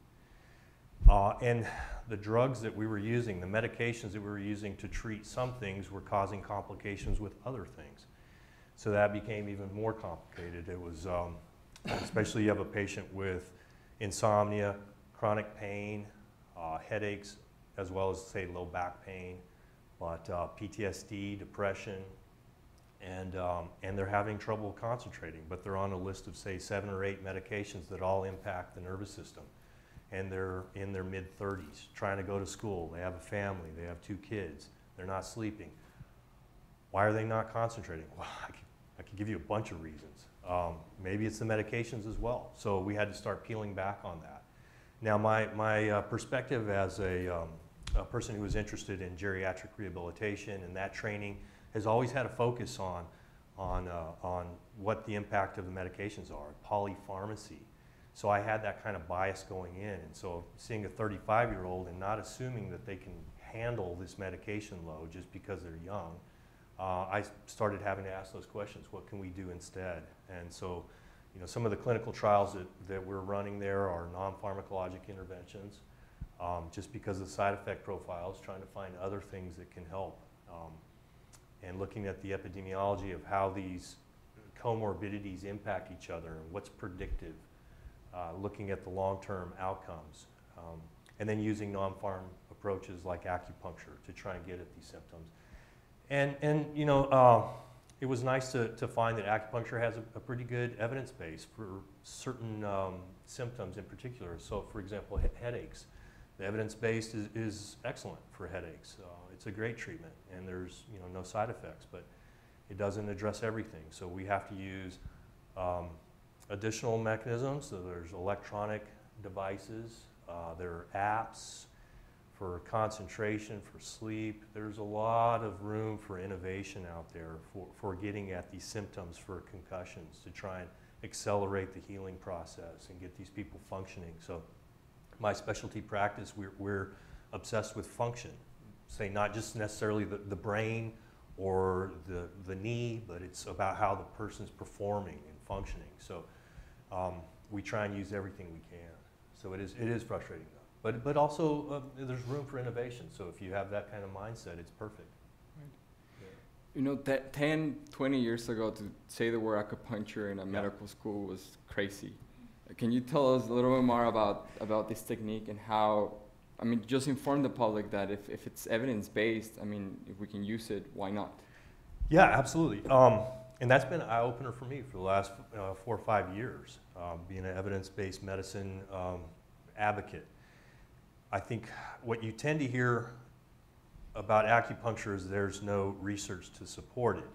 Uh, and the drugs that we were using, the medications that we were using to treat some things were causing complications with other things. So that became even more complicated. It was, um, especially you have a patient with insomnia, chronic pain, uh, headaches, as well as, say, low back pain, but uh, PTSD, depression, and, um, and they're having trouble concentrating, but they're on a list of, say, seven or eight medications that all impact the nervous system. And they're in their mid 30s, trying to go to school. They have a family, they have two kids, they're not sleeping. Why are they not concentrating? Well, I I could give you a bunch of reasons. Um, maybe it's the medications as well. So we had to start peeling back on that. Now, my, my uh, perspective as a, um, a person who is interested in geriatric rehabilitation and that training has always had a focus on, on, uh, on what the impact of the medications are, polypharmacy. So I had that kind of bias going in. And so seeing a 35 year old and not assuming that they can handle this medication load just because they're young uh, I started having to ask those questions. What can we do instead? And so, you know, some of the clinical trials that, that we're running there are non-pharmacologic interventions, um, just because of the side effect profiles, trying to find other things that can help. Um, and looking at the epidemiology of how these comorbidities impact each other and what's predictive, uh, looking at the long-term outcomes. Um, and then using non-pharm approaches like acupuncture to try and get at these symptoms. And, and you know, uh, it was nice to, to find that acupuncture has a, a pretty good evidence base for certain um, symptoms in particular. So, for example, he- headaches. The evidence base is, is excellent for headaches. Uh, it's a great treatment, and there's you know no side effects, but it doesn't address everything. So we have to use um, additional mechanisms. So there's electronic devices, uh, there are apps for concentration, for sleep. There's a lot of room for innovation out there for, for getting at these symptoms for concussions to try and accelerate the healing process and get these people functioning. So my specialty practice, we're, we're obsessed with function. Say not just necessarily the, the brain or the, the knee, but it's about how the person's performing and functioning. So um, we try and use everything we can. So it is, it is frustrating though. But, but also uh, there's room for innovation. So if you have that kind of mindset, it's perfect. You know, te- 10, 20 years ago, to say the word acupuncture in a medical school was crazy. Can you tell us a little bit more about, about this technique and how, I mean, just inform the public that if, if it's evidence based, I mean, if we can use it, why not? Yeah, absolutely. Um, and that's been an eye opener for me for the last uh, four or five years, um, being an evidence based medicine um, advocate. I think what you tend to hear about acupuncture is there's no research to support it.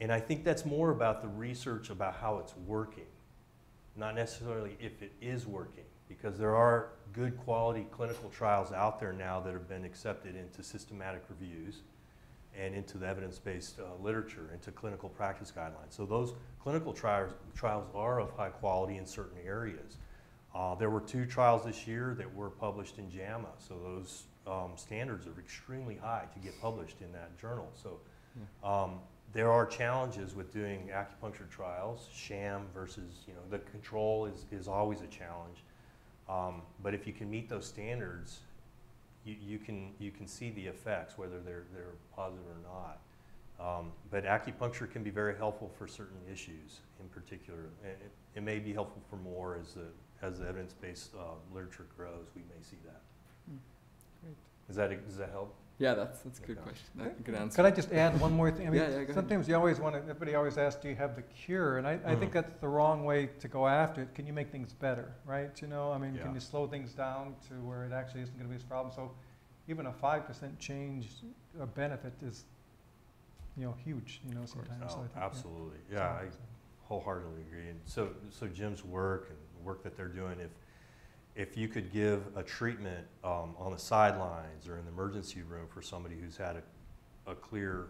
And I think that's more about the research about how it's working, not necessarily if it is working, because there are good quality clinical trials out there now that have been accepted into systematic reviews and into the evidence-based uh, literature, into clinical practice guidelines. So those clinical trials, trials are of high quality in certain areas. Uh, there were two trials this year that were published in JAMA, so those um, standards are extremely high to get published in that journal. So um, there are challenges with doing acupuncture trials, sham versus, you know, the control is, is always a challenge. Um, but if you can meet those standards, you, you, can, you can see the effects, whether they're, they're positive or not. Um, but acupuncture can be very helpful for certain issues in particular. It, it may be helpful for more as the, as the evidence-based uh, literature grows, we may see that. Great. Does that, does that help? Yeah, that's, that's a good Okay. question. That, a good answer. Could I just add one more thing? I mean, Yeah, yeah, go ahead. Sometimes you always want to, everybody always asks, do you have the cure? And I, I think Mhm. that's the wrong way to go after it. Can you make things better, right? You know, I mean, Yeah. can you slow things down to where it actually isn't going to be a problem? So even a five percent change or benefit is, you know, huge, you know, sometimes. So I Oh, think, absolutely. Yeah, I So- wholeheartedly agree. And so, so Jim's work and the work that they're doing, if, if you could give a treatment um, on the sidelines or in the emergency room for somebody who's had a, a clear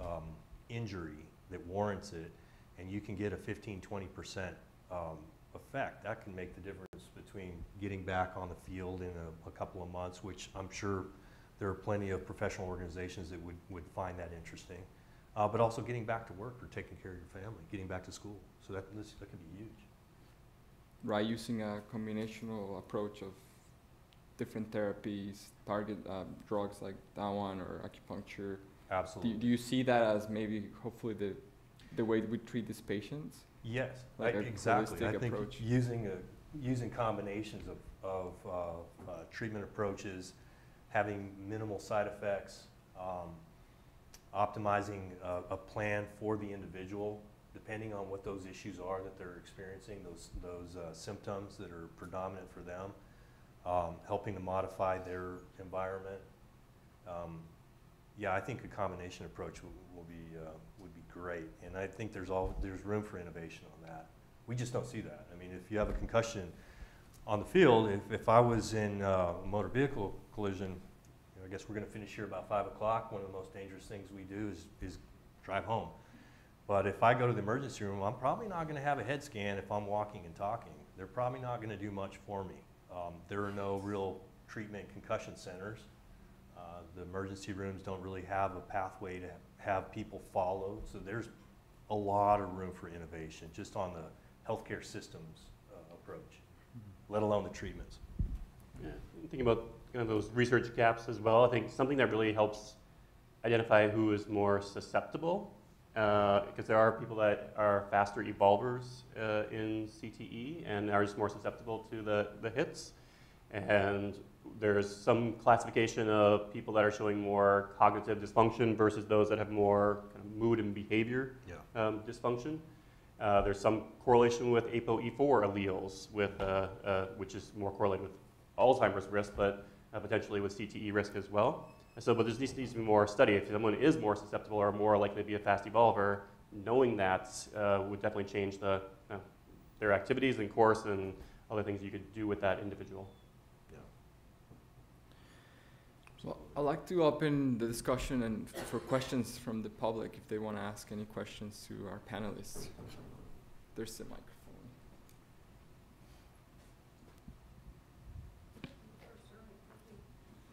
um, injury that warrants it, and you can get a 15, 20% um, effect, that can make the difference between getting back on the field in a, a couple of months, which I'm sure there are plenty of professional organizations that would, would find that interesting uh, but also getting back to work or taking care of your family, getting back to school. So that, this, that could be huge. Right using a combinational approach of different therapies target uh, drugs like that one or acupuncture do Absolutely. do you see that as maybe hopefully the the way we treat these patients yes, like I- exactly. I think approach? using a, using combinations of, of uh, uh, treatment approaches, having minimal side effects, um, optimizing a, a plan for the individual, depending on what those issues are that they're experiencing, those, those uh, symptoms that are predominant for them, um, helping to modify their environment. Um, yeah, I think a combination approach will, will be, uh, would be great. And I think there's all, there's room for innovation on that. We just don't see that. I mean, if you have a concussion on the field, if, if I was in uh, a motor vehicle collision, you know, I guess we're going to finish here about five o'clock. One of the most dangerous things we do is, is drive home. But if I go to the emergency room, I'm probably not going to have a head scan if I'm walking and talking. They're probably not going to do much for me. Um, there are no real treatment concussion centers. Uh, the emergency rooms don't really have a pathway to have people follow. So there's a lot of room for innovation just on the healthcare systems uh, approach, let alone the treatments. Yeah, and thinking about kind of those research gaps as well, I think something that really helps identify who is more susceptible, because there are people that are faster evolvers uh, in CTE and are just more susceptible to the, the hits. And there's some classification of people that are showing more cognitive dysfunction versus those that have more kind of mood and behavior Yeah. um, dysfunction. Uh, there's some correlation with ApoE4 alleles, with, uh, uh, which is more correlated with Alzheimer's risk, but uh, potentially with CTE risk as well. And so, but there needs, needs to be more study. If someone is more susceptible or more likely to be a fast evolver, knowing that uh, would definitely change the, uh, their activities and course and other things you could do with that individual. Yeah. So I'd like to open the discussion and f- for questions from the public if they want to ask any questions to our panelists. There's the microphone.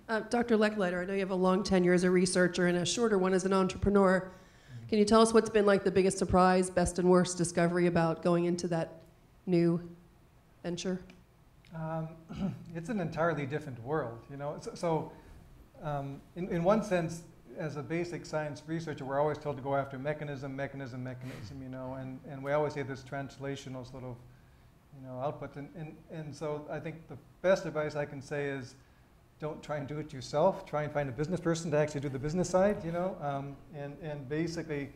Uh, Dr. Lechleiter, I know you have a long tenure as a researcher and a shorter one as an entrepreneur. Can you tell us what's been like the biggest surprise, best and worst discovery about going into that new venture? Um, it's an entirely different world, you know. So, so um, in, in one sense, as a basic science researcher, we're always told to go after mechanism, mechanism, mechanism, you know, and, and we always say this translational sort of, you know, output. And, and, and so I think the best advice I can say is don't try and do it yourself. Try and find a business person to actually do the business side, you know, um, and, and basically,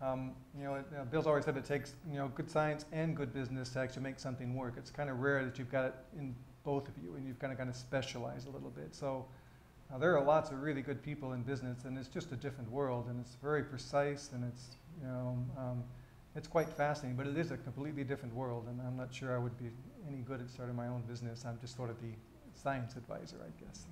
um, you know, uh, Bill's always said it takes, you know, good science and good business to actually make something work. It's kind of rare that you've got it in both of you and you've kind of kind of specialized a little bit. So uh, there are lots of really good people in business and it's just a different world and it's very precise and it's, you know, um, it's quite fascinating, but it is a completely different world and I'm not sure I would be any good at starting my own business. I'm just sort of the science advisor, I guess.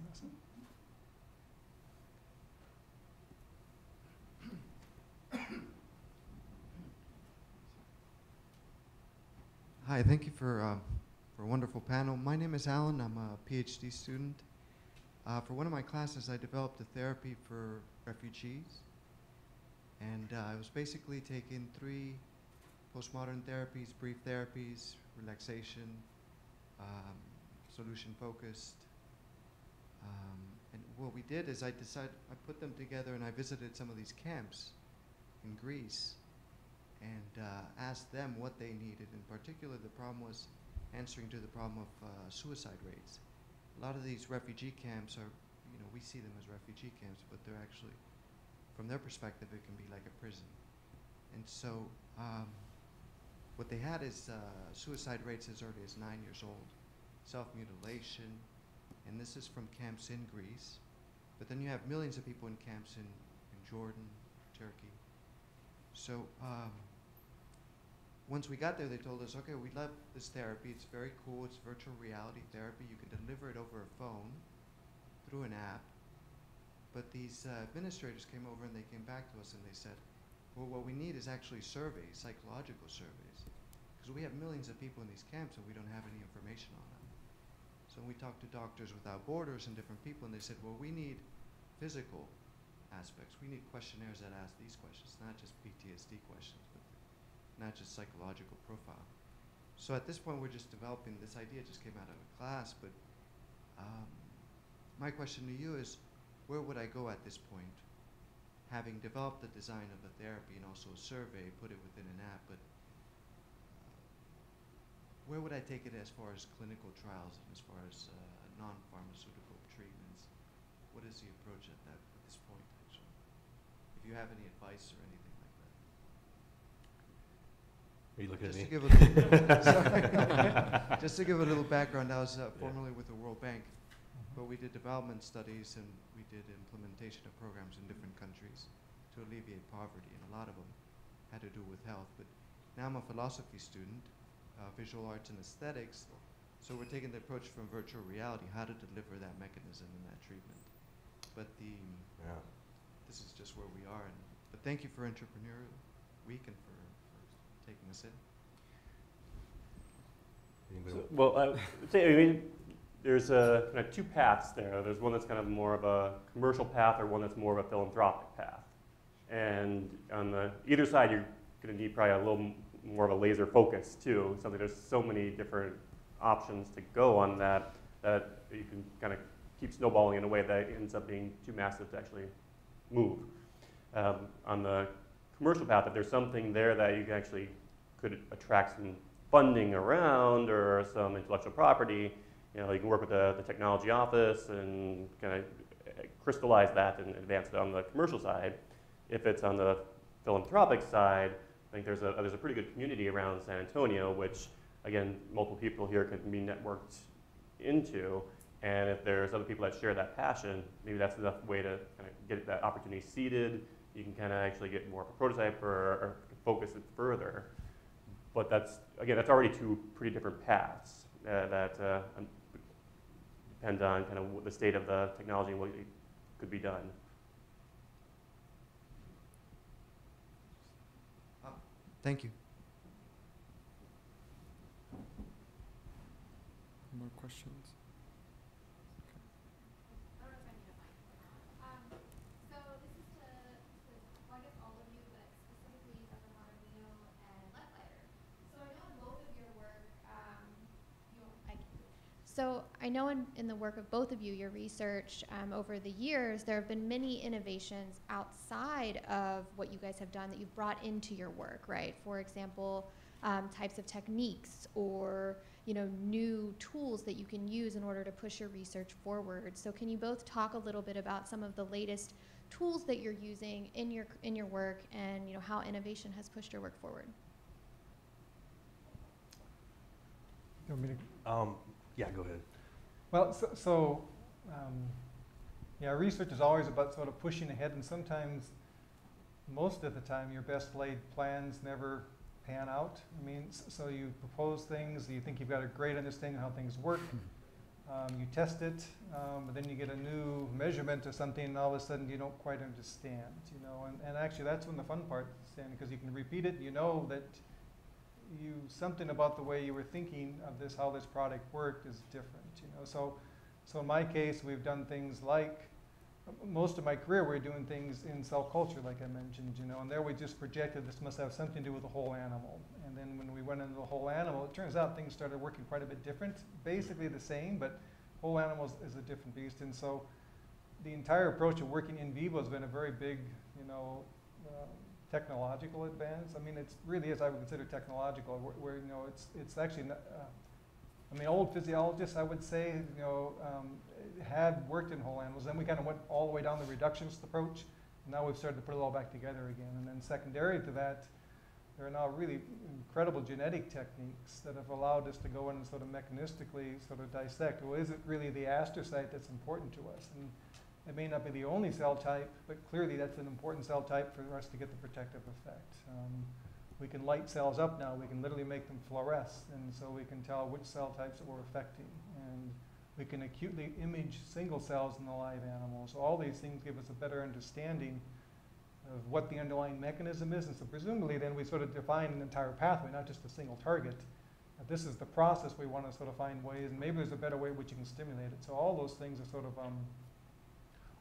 Hi, thank you for, uh, for a wonderful panel. My name is Alan. I'm a PhD student. Uh, for one of my classes, I developed a therapy for refugees. And uh, I was basically taking three postmodern therapies, brief therapies, relaxation, um, solution focused. Um, and what we did is I decided, I put them together and I visited some of these camps in Greece and uh, asked them what they needed. In particular, the problem was answering to the problem of uh, suicide rates. A lot of these refugee camps are, you know, we see them as refugee camps, but they're actually, from their perspective, it can be like a prison. And so, um, what they had is uh, suicide rates as early as nine years old, self-mutilation, and this is from camps in Greece. But then you have millions of people in camps in, in Jordan, Turkey. So um, once we got there, they told us, okay, we love this therapy. It's very cool. It's virtual reality therapy. You can deliver it over a phone through an app. But these uh, administrators came over and they came back to us and they said, well, what we need is actually surveys, psychological surveys. Because we have millions of people in these camps and we don't have any information on them. So we talked to Doctors Without Borders and different people, and they said, well, we need physical aspects. We need questionnaires that ask these questions, not just PTSD questions, but not just psychological profile. So at this point, we're just developing, this idea just came out of a class, but um, my question to you is, where would I go at this point? Having developed the design of a therapy and also a survey, put it within an app, but where would I take it as far as clinical trials and as far as uh, non-pharmaceutical treatments? What is the approach at that at this point, actually? If you have any advice or anything like that. Are you looking Just at to me? give a little, sorry. just to give a little background, I was uh, formerly with the World Bank, but we did development studies and we did implementation of programs in different countries to alleviate poverty, and a lot of them had to do with health. But now I'm a philosophy student, uh, visual arts and aesthetics, so we're taking the approach from virtual reality, how to deliver that mechanism and that treatment. But the Yeah. this is just where we are. And, but thank you for Entrepreneur Week and for, for taking us in. So, well, I would say, I mean, there's uh, kind of two paths there. There's one that's kind of more of a commercial path or one that's more of a philanthropic path. And on the either side, you're going to need probably a little m- more of a laser focus too. So there's so many different options to go on that that you can kind of keep snowballing in a way that ends up being too massive to actually move. Um, on the commercial path, if there's something there that you can actually could attract some funding around or some intellectual property, you know, you can work with the, the technology office and kind of crystallize that and advance it on the commercial side. If it's on the philanthropic side, I think there's a, there's a pretty good community around San Antonio, which, again, multiple people here can be networked into. And if there's other people that share that passion, maybe that's enough way to kind of get that opportunity seeded. You can kind of actually get more of a prototype or, or focus it further. But that's, again, that's already two pretty different paths uh, that uh, depend on kind of the state of the technology and what could be done. Thank you. More questions? I don't know if I need a mic. Um, so this is to, to, well, I guess all of you, but specifically Dr. Jaramillo and Lechleiter. So I know in both of your work, um, you, I, so I know in, in the work of both of you, your research um, over the years, there have been many innovations outside of what you guys have done that you've brought into your work, right? For example, um, types of techniques or you know new tools that you can use in order to push your research forward. So can you both talk a little bit about some of the latest tools that you're using in your in your work and you know how innovation has pushed your work forward? You want me to Um, yeah, go ahead. Well, so, so um, yeah, research is always about sort of pushing ahead, and sometimes, most of the time, your best laid plans never pan out. I mean, so you propose things, you think you've got a great understanding of how things work, um, you test it, um, but then you get a new measurement or something, and all of a sudden you don't quite understand, you know. And, and actually, that's when the fun part is in, because you can repeat it, you know that you something about the way you were thinking of this, how this product worked, is different, you know. So, so in my case, we've done things like most of my career, we are doing things in cell culture, like I mentioned, you know, and there we just projected this must have something to do with the whole animal. And then when we went into the whole animal, it turns out things started working quite a bit different, basically the same, but whole animals is a different beast. And so the entire approach of working in vivo has been a very big, you know, um, technological advance. I mean, it really is, I would consider technological, where, where you know, it's, it's actually, not, uh, I mean, old physiologists, I would say, you know, um, had worked in whole animals. Then we kind of went all the way down the reductionist approach. Now we've started to put it all back together again. And then secondary to that, there are now really incredible genetic techniques that have allowed us to go in and sort of mechanistically sort of dissect. Well, is it really the astrocyte that's important to us? And it may not be the only cell type, but clearly that's an important cell type for us to get the protective effect. Um, we can light cells up now. We can literally make them fluoresce, and so we can tell which cell types that we're affecting. And we can acutely image single cells in the live animal. So all these things give us a better understanding of what the underlying mechanism is. And so presumably then we sort of define an entire pathway, not just a single target. Uh, This is the process we want to sort of find ways, and maybe there's a better way which you can stimulate it. So all those things are sort of, um,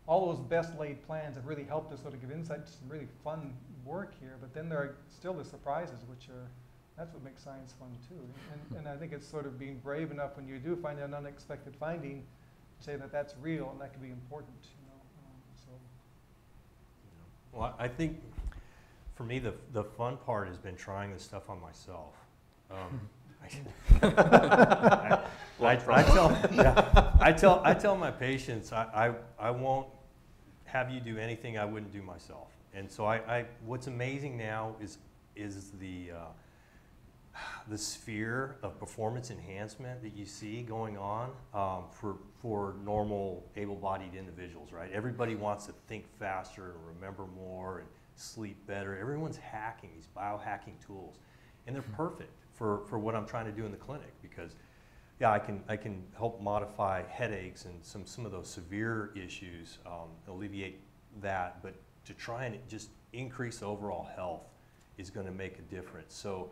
all those best laid plans have really helped us sort of give insight to some really fun work here. But then there are still the surprises, which are, that's what makes science fun too. And, and I think it's sort of being brave enough when you do find an unexpected finding, to say that that's real and that can be important, you know. Um, so Well, I think for me, the, the fun part has been trying this stuff on myself. Um, I, I, I tell, yeah, I tell, I tell my patients, I, I, I won't have you do anything I wouldn't do myself. And so I, I what's amazing now is, is the, uh, the sphere of performance enhancement that you see going on um, for, for normal able-bodied individuals, right? Everybody wants to think faster and remember more and sleep better. Everyone's hacking these biohacking tools, and they're perfect for, for what I'm trying to do in the clinic because, yeah, I can, I can help modify headaches and some, some of those severe issues, um, alleviate that, but to try and just increase overall health is going to make a difference. So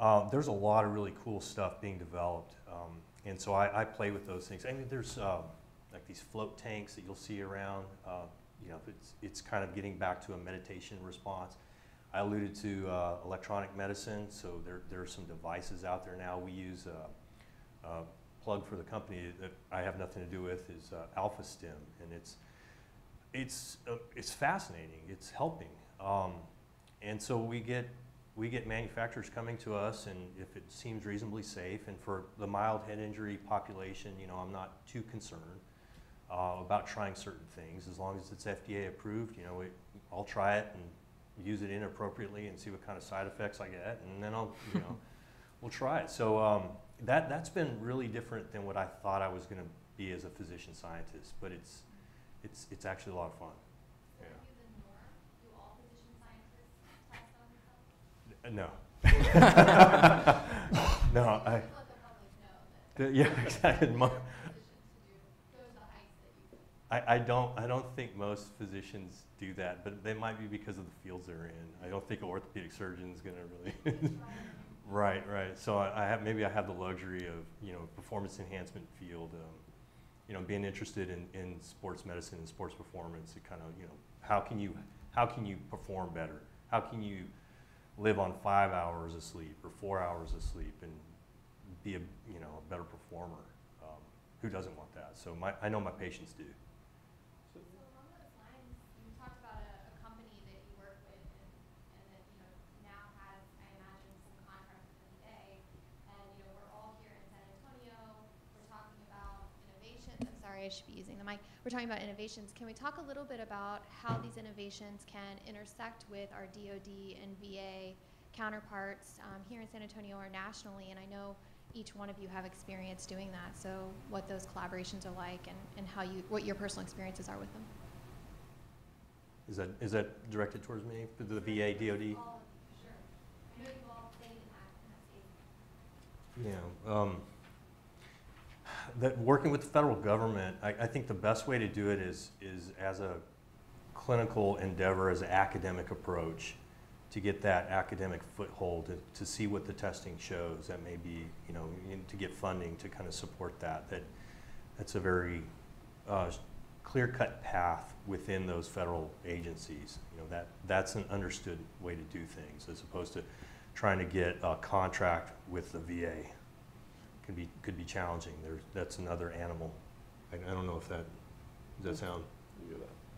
um, there's a lot of really cool stuff being developed, um, and so I, I play with those things. I mean, there's um, like these float tanks that you'll see around. Uh, you know, it's it's kind of getting back to a meditation response. I alluded to uh, electronic medicine, so there there are some devices out there now. We use a, uh, plug for the company that I have nothing to do with is uh, Alpha Stim, and it's it's uh, it's fascinating. It's helping, um, and so we get we get manufacturers coming to us, and if it seems reasonably safe, and for the mild head injury population, you know, I'm not too concerned uh, about trying certain things as long as it's FDA approved. You know, it, I'll try it and use it inappropriately and see what kind of side effects I get, and then I'll, you know, we'll try it. So um, that that's been really different than what I thought I was going to be as a physician scientist, but it's it's it's actually a lot of fun. Yeah. are you the norm? Do all physician scientists test on themselves? Uh, No. no, I. The public know that the- Yeah, exactly. Mo- do, go to the heights that you do. I, I don't, I don't think most physicians do that, but they might be because of the fields they're in. I don't think an orthopedic surgeon is gonna really. Right, right. So I, I have, maybe I have the luxury of, you know, performance enhancement field, um, you know, being interested in, in sports medicine and sports performance. It kind of, you know, how can you, how can you perform better? How can you live on five hours of sleep or four hours of sleep and be a, you know, a better performer? Um, who doesn't want that? So my, I know my patients do. So along those lines, you talked about a, a company that you work with and, and that, you know, now has, I imagine, some contracts with the VA. And, you know, we're all here in San Antonio, we're talking about innovations, I'm sorry, I should be using the mic. We're talking about innovations. Can we talk a little bit about how these innovations can intersect with our DoD and VA counterparts um, here in San Antonio or nationally? And I know each one of you have experience doing that, so what those collaborations are like and, and how you, what your personal experiences are with them. Is that, is that directed towards me, the VA, DOD? All of you, sure. I know you've all played in that, in that space. Yeah, um, that working with the federal government, I, I think the best way to do it is, is as a clinical endeavor, as an academic approach, to get that academic foothold, to, to see what the testing shows, that may be, you know, to get funding to kind of support that, that, that's a very, uh, clear-cut path within those federal agencies. You know, that, that's an understood way to do things, as opposed to trying to get a contract with the VA. Could be, could be challenging. There's, that's another animal. I, I don't know if that, does that sound?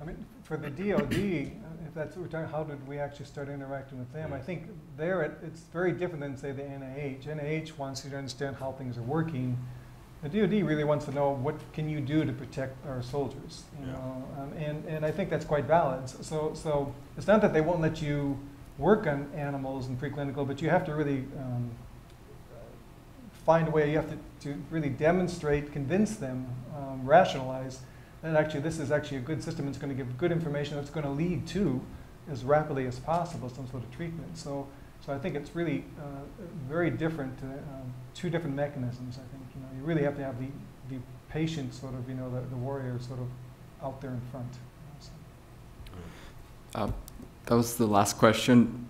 I mean, for the DOD, if that's what we're talking, how did we actually start interacting with them? I think there, it- it's very different than, say, the NIH. NIH wants you to understand how things are working. The DOD really wants to know what can you do to protect our soldiers, you Yeah. know? Um, and, and I think that's quite valid. So, so it's not that they won't let you work on animals and preclinical, but you have to really um, find a way, you have to, to really demonstrate, convince them, um, rationalize that actually this is actually a good system, it's going to give good information that's going to lead to, as rapidly as possible, some sort of treatment. So, so I think it's really uh, very different, uh, um, two different mechanisms, I think. You know, you really have to have the, the patient sort of, you know, the, the warrior sort of out there in front. you know, so. Uh, that was the last question.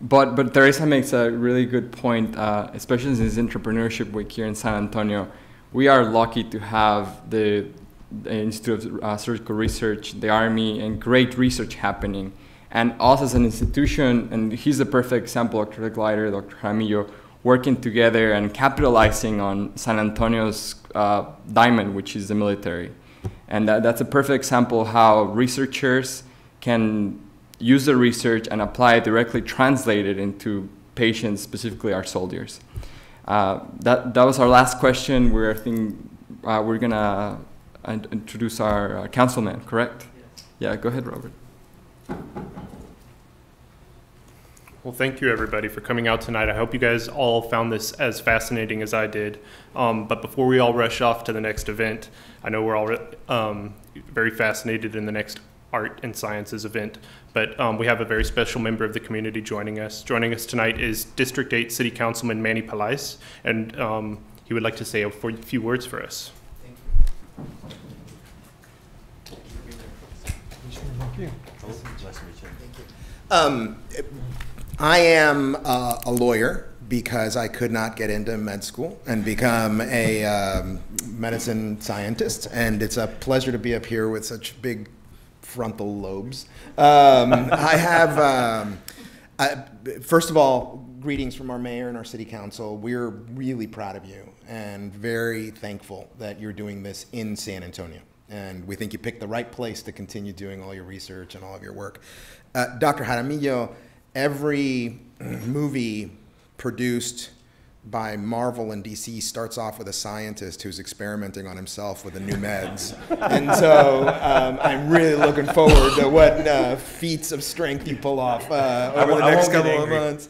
But but Teresa makes a really good point, uh, especially since entrepreneurship week here in San Antonio. We are lucky to have the, the Institute of uh, Surgical Research, the Army, and great research happening. And us as an institution, and he's a perfect example, Dr. Glider, Dr. Jaramillo, working together and capitalizing on San Antonio's uh, diamond, which is the military. And that, that's a perfect example how researchers can use the research and apply it directly translated into patients, specifically our soldiers. Uh, that, that was our last question. We're, I think, uh, we're gonna uh, introduce our uh, councilman, correct? Yeah, go ahead, Robert. Well, thank you everybody for coming out tonight. I hope you guys all found this as fascinating as I did. Um, but before we all rush off to the next event, I know we're all um, very fascinated in the next art and sciences event. But um, we have a very special member of the community joining us. Joining us tonight is District 8 City Councilman Manny Pelaez, and um, he would like to say a few words for us. Um, I am uh, a lawyer because I could not get into med school and become a um, medicine scientist, and it's a pleasure to be up here with such big frontal lobes. Um, I have, um, I, first of all, greetings from our mayor and our city council. We're really proud of you and very thankful that you're doing this in San Antonio. And we think you picked the right place to continue doing all your research and all of your work. Uh, Dr. Jaramillo, every movie produced by Marvel and DC starts off with a scientist who's experimenting on himself with the new meds. and so um, I'm really looking forward to what uh, feats of strength you pull off uh, over the next couple of months.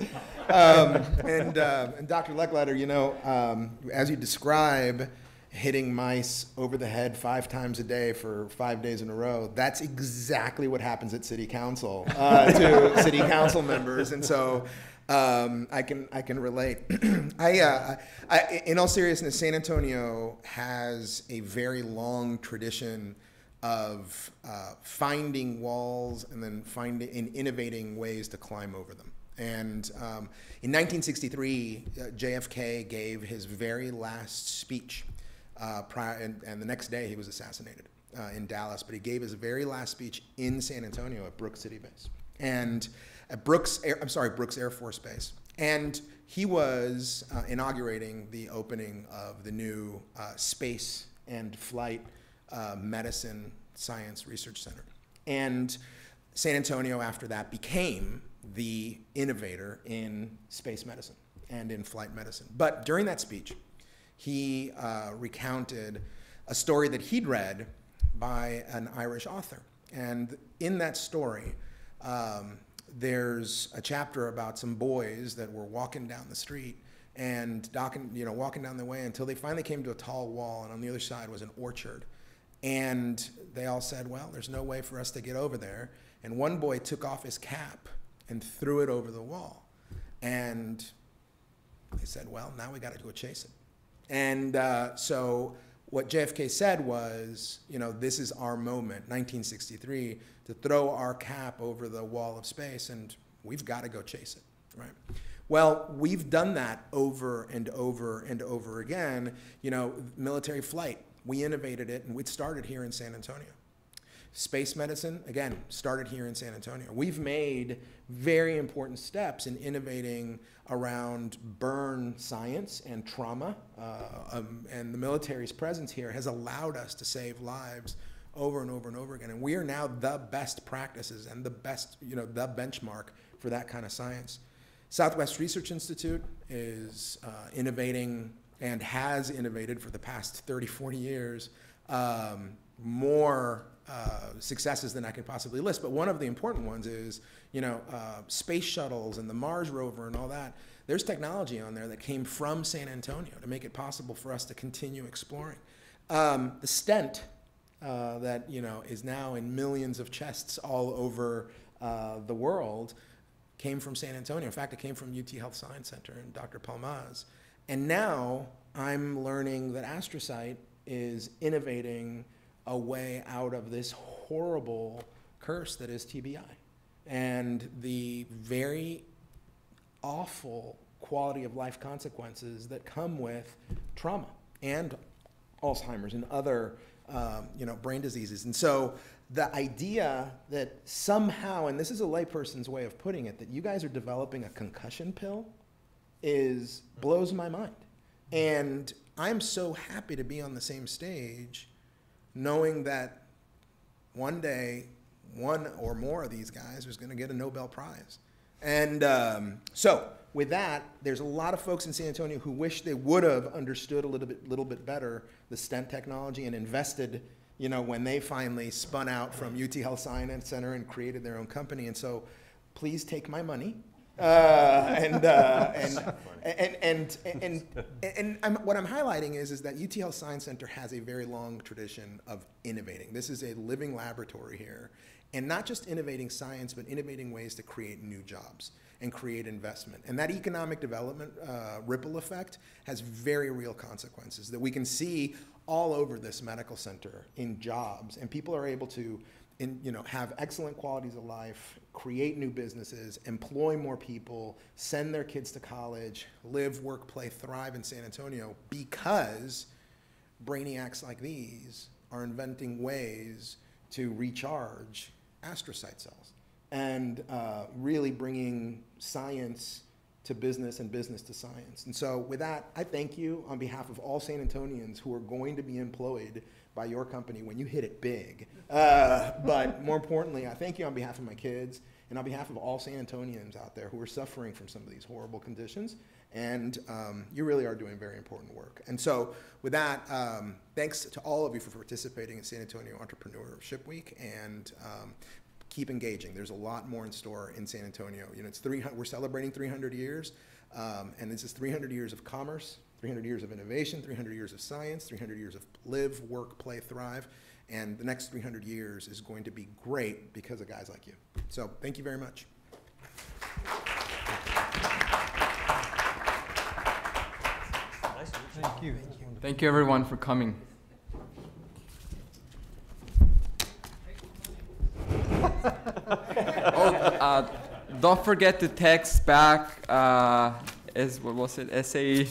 Um, and, uh, and Dr. Lechleiter, you know, um, as you describe hitting mice over the head five times a day for five days in a row, that's exactly what happens at city council uh, to city council members. And so um, I can I can relate. I, uh, I, in all seriousness, San Antonio has a very long tradition of uh, finding walls and then finding and innovating ways to climb over them. And um, in 1963, uh, JFK gave his very last speech. Uh, prior, and, and the next day, he was assassinated uh, in Dallas. But he gave his very last speech in San Antonio at Brooks City Base. And at Brooks, Air, I'm sorry, Brooks Air Force Base. And he was uh, inaugurating the opening of the new uh, space and flight uh, medicine science research center. And San Antonio, after that, became the innovator in space medicine and in flight medicine. But during that speech, he uh, recounted a story that he'd read by an Irish author. And in that story, um, there's a chapter about some boys that were walking down the street and docking, you know, walking down the way until they finally came to a tall wall, and on the other side was an orchard. And they all said, Well, there's no way for us to get over there. And one boy took off his cap and threw it over the wall. And they said, Well, now we got to go chase it. And uh, so what JFK said was, you know, this is our moment, 1963, to throw our cap over the wall of space, and we've got to go chase it, right? Well, we've done that over and over and over again. You know, military flight, we innovated it, and we started here in San Antonio. Space medicine, again, started here in San Antonio. We've made very important steps in innovating around burn science and trauma, uh, um, and the military's presence here has allowed us to save lives over and over and over again. And we are now the best practices and the best, you know, the benchmark for that kind of science. Southwest Research Institute is uh, innovating and has innovated for the past 30, 40 years um, more uh, successes than I could possibly list. But one of the important ones is, you know, uh, space shuttles and the Mars rover and all that. There's technology on there that came from San Antonio to make it possible for us to continue exploring. Um, the stent uh, that you know is now in millions of chests all over uh, the world came from San Antonio. In fact, it came from UT Health Science Center and Dr. Palmaz. And now I'm learning that astrocyte is innovating a way out of this horrible curse that is TBI and the very awful quality of life consequences that come with trauma and Alzheimer's and other um, you know brain diseases. And so the idea that somehow, and this is a layperson's way of putting it, that you guys are developing a concussion pill is blows my mind. And I'm so happy to be on the same stage knowing that one day one or more of these guys was going to get a Nobel Prize. And um, so, with that, there's a lot of folks in San Antonio who wish they would have understood a little bit, little bit better the stent technology and invested, you know, when they finally spun out from UT Health Science Center and created their own company. And so, please take my money. Uh, and, uh, and, and, and, and, and, and I'm, what I'm highlighting is, is that UT Health Science Center has a very long tradition of innovating. This is a living laboratory here. And not just innovating science, but innovating ways to create new jobs and create investment. And that economic development uh, ripple effect has very real consequences that we can see all over this medical center in jobs. And people are able to in, you know, have excellent qualities of life, create new businesses, employ more people, send their kids to college, live, work, play, thrive in San Antonio because brainiacs like these are inventing ways to recharge astrocyte cells and uh, really bringing science to business and business to science. And so, with that, I thank you on behalf of all San Antonians who are going to be employed by your company when you hit it big. Uh, but more importantly, I thank you on behalf of my kids and on behalf of all San Antonians out there who are suffering from some of these horrible conditions. And um, you really are doing very important work. And so, with that, um, thanks to all of you for participating in San Antonio Entrepreneurship Week, and um, keep engaging. There's a lot more in store in San Antonio. You know, it's 300, we're celebrating 300 years, um, and this is 300 years of commerce, 300 years of innovation, 300 years of science, 300 years of live, work, play, thrive. And the next 300 years is going to be great because of guys like you. So thank you very much. Thank you. Thank you everyone for coming. oh, uh, don't forget to text back, uh, as, what was it, SAE